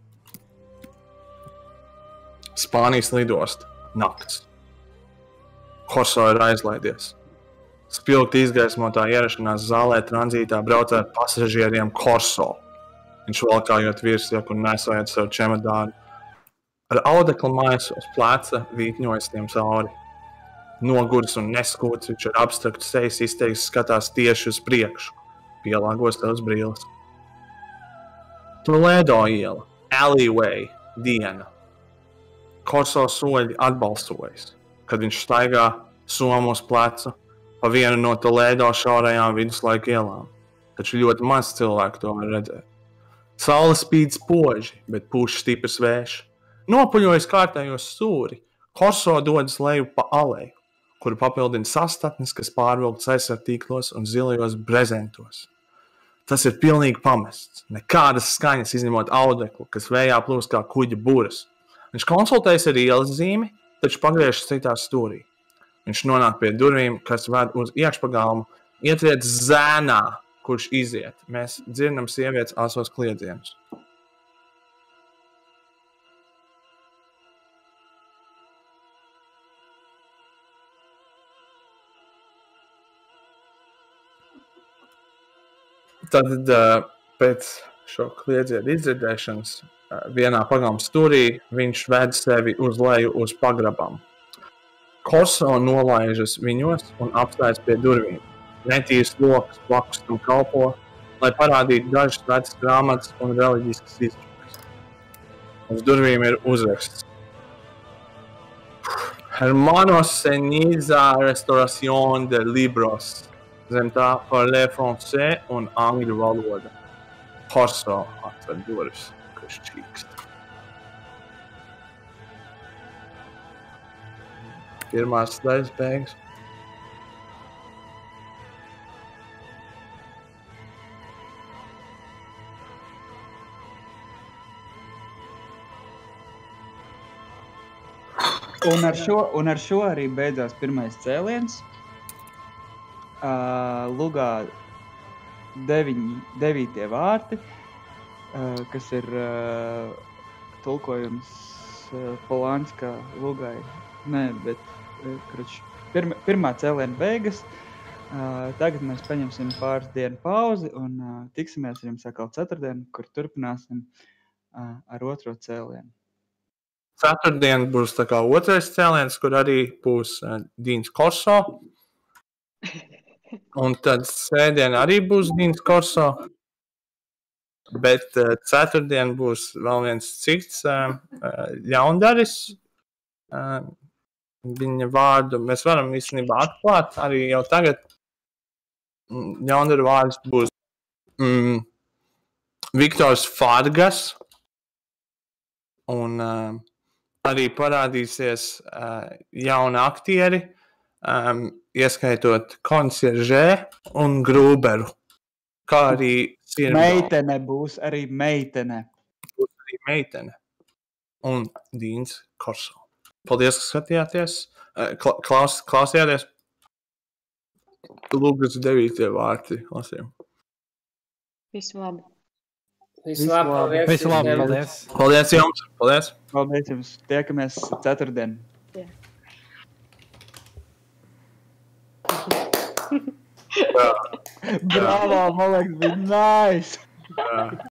Spānijas lidosta nakts. Korso ir aizlaidies. Spilgti izgaismotā ierašanās zālē tranzītā braucē ar pasažieriem Korso. Viņš valkājot virsjaku un nesājot savu čemodānu. Ar audeklu maisos pleca vītņojas tiem cauri. Noguris un neskūts, viņš ar abstraktu sejas izteiksmi skatās tieši uz priekšu, pielāgos tavas brīles. Toledo iela, alleyway, diena. Korso soļi atbalstojas, kad viņš staigā somu uz pleca pa vienu no Toledo šaurajām viduslaika ielām. Taču ļoti maz cilvēku to var redzēt. Saule spīd spoži, bet pūš stiprs vējš. Nopuļojas kārtējos stūri, Korso dodas leju pa aleju, kuru papildina sastatnes, kas pārvilkts aizsargtīklos un zilajos brezentos. Tas ir pilnīgi pamests. Nekādas skaņas, izņemot audeklu, kas vējā plūst kā kuģa būras. Viņš konsultējas ar ielas zīmi, taču pagriežas citā stūrī. Viņš nonāk pie durvīm, kas ved uz iekšpagalmu, iet zēnā, kurš iziet. Mēs dzirdam sievietes asos kliedzienus. Tad uh, pēc šo kliedzienu izdzirdēšanas uh, vienā pagalma stūrī viņš ved sevi uz leju uz pagrabam. Koso nolaižas viņos un apstājas pie durvīm. Netīrs lokus blakus tam kalpo, lai parādītu dažas vecas grāmatas un reliģiskas izrunas. Uz durvīm ir uzraksts. Hermanos Seniza Restauración de Libros. Zem tā parlē francē un angļu valoda. Horso atver durvis, kas čīkst. Pirmās daļas beigas. Un ar, šo, un ar šo arī beidzās pirmais cēliens. Uh, Lugā deviņi, devītie vārti, uh, kas ir uh, tulkojums uh, Polānskā Lugai. Nē, bet uh, kruč, pirma, pirmā cēliena beigas. Uh, tagad mēs paņemsim pāris dienu pauzi un uh, tiksimies ar jums atkal ceturtdien, kur turpināsim uh, ar otro cēlienu. Ceturtdien būs tā kā otrais cēliens, kur arī būs uh, Dīns Korso. [laughs] Un tad sēdien arī būs Dīns Korso. Bet uh, ceturtdien būs vēl viens cits uh, uh, ļaundaris. Uh, viņa vārdu mēs varam īstenībā atklāt arī jau tagad. Ļaundaru vārds būs mm, Viktors Fargas. Un uh, arī parādīsies uh, jauni aktieri, um, ieskaitot konseržē un grūberu, kā arī sirmu. Meitene būs arī meitene. Būs arī meitene un Dīns Korso. Paldies, ka skatījāties, uh, kla klaus klausījāties. Lūgas devītie vārti lasījām. Visu labi. Visu labi, paldies. Visu labi, paldies. Paldies jums! Paldies! Paldies jums! Tiekamies ceturtdien! Bravo, man liekas, bija nice! Jā.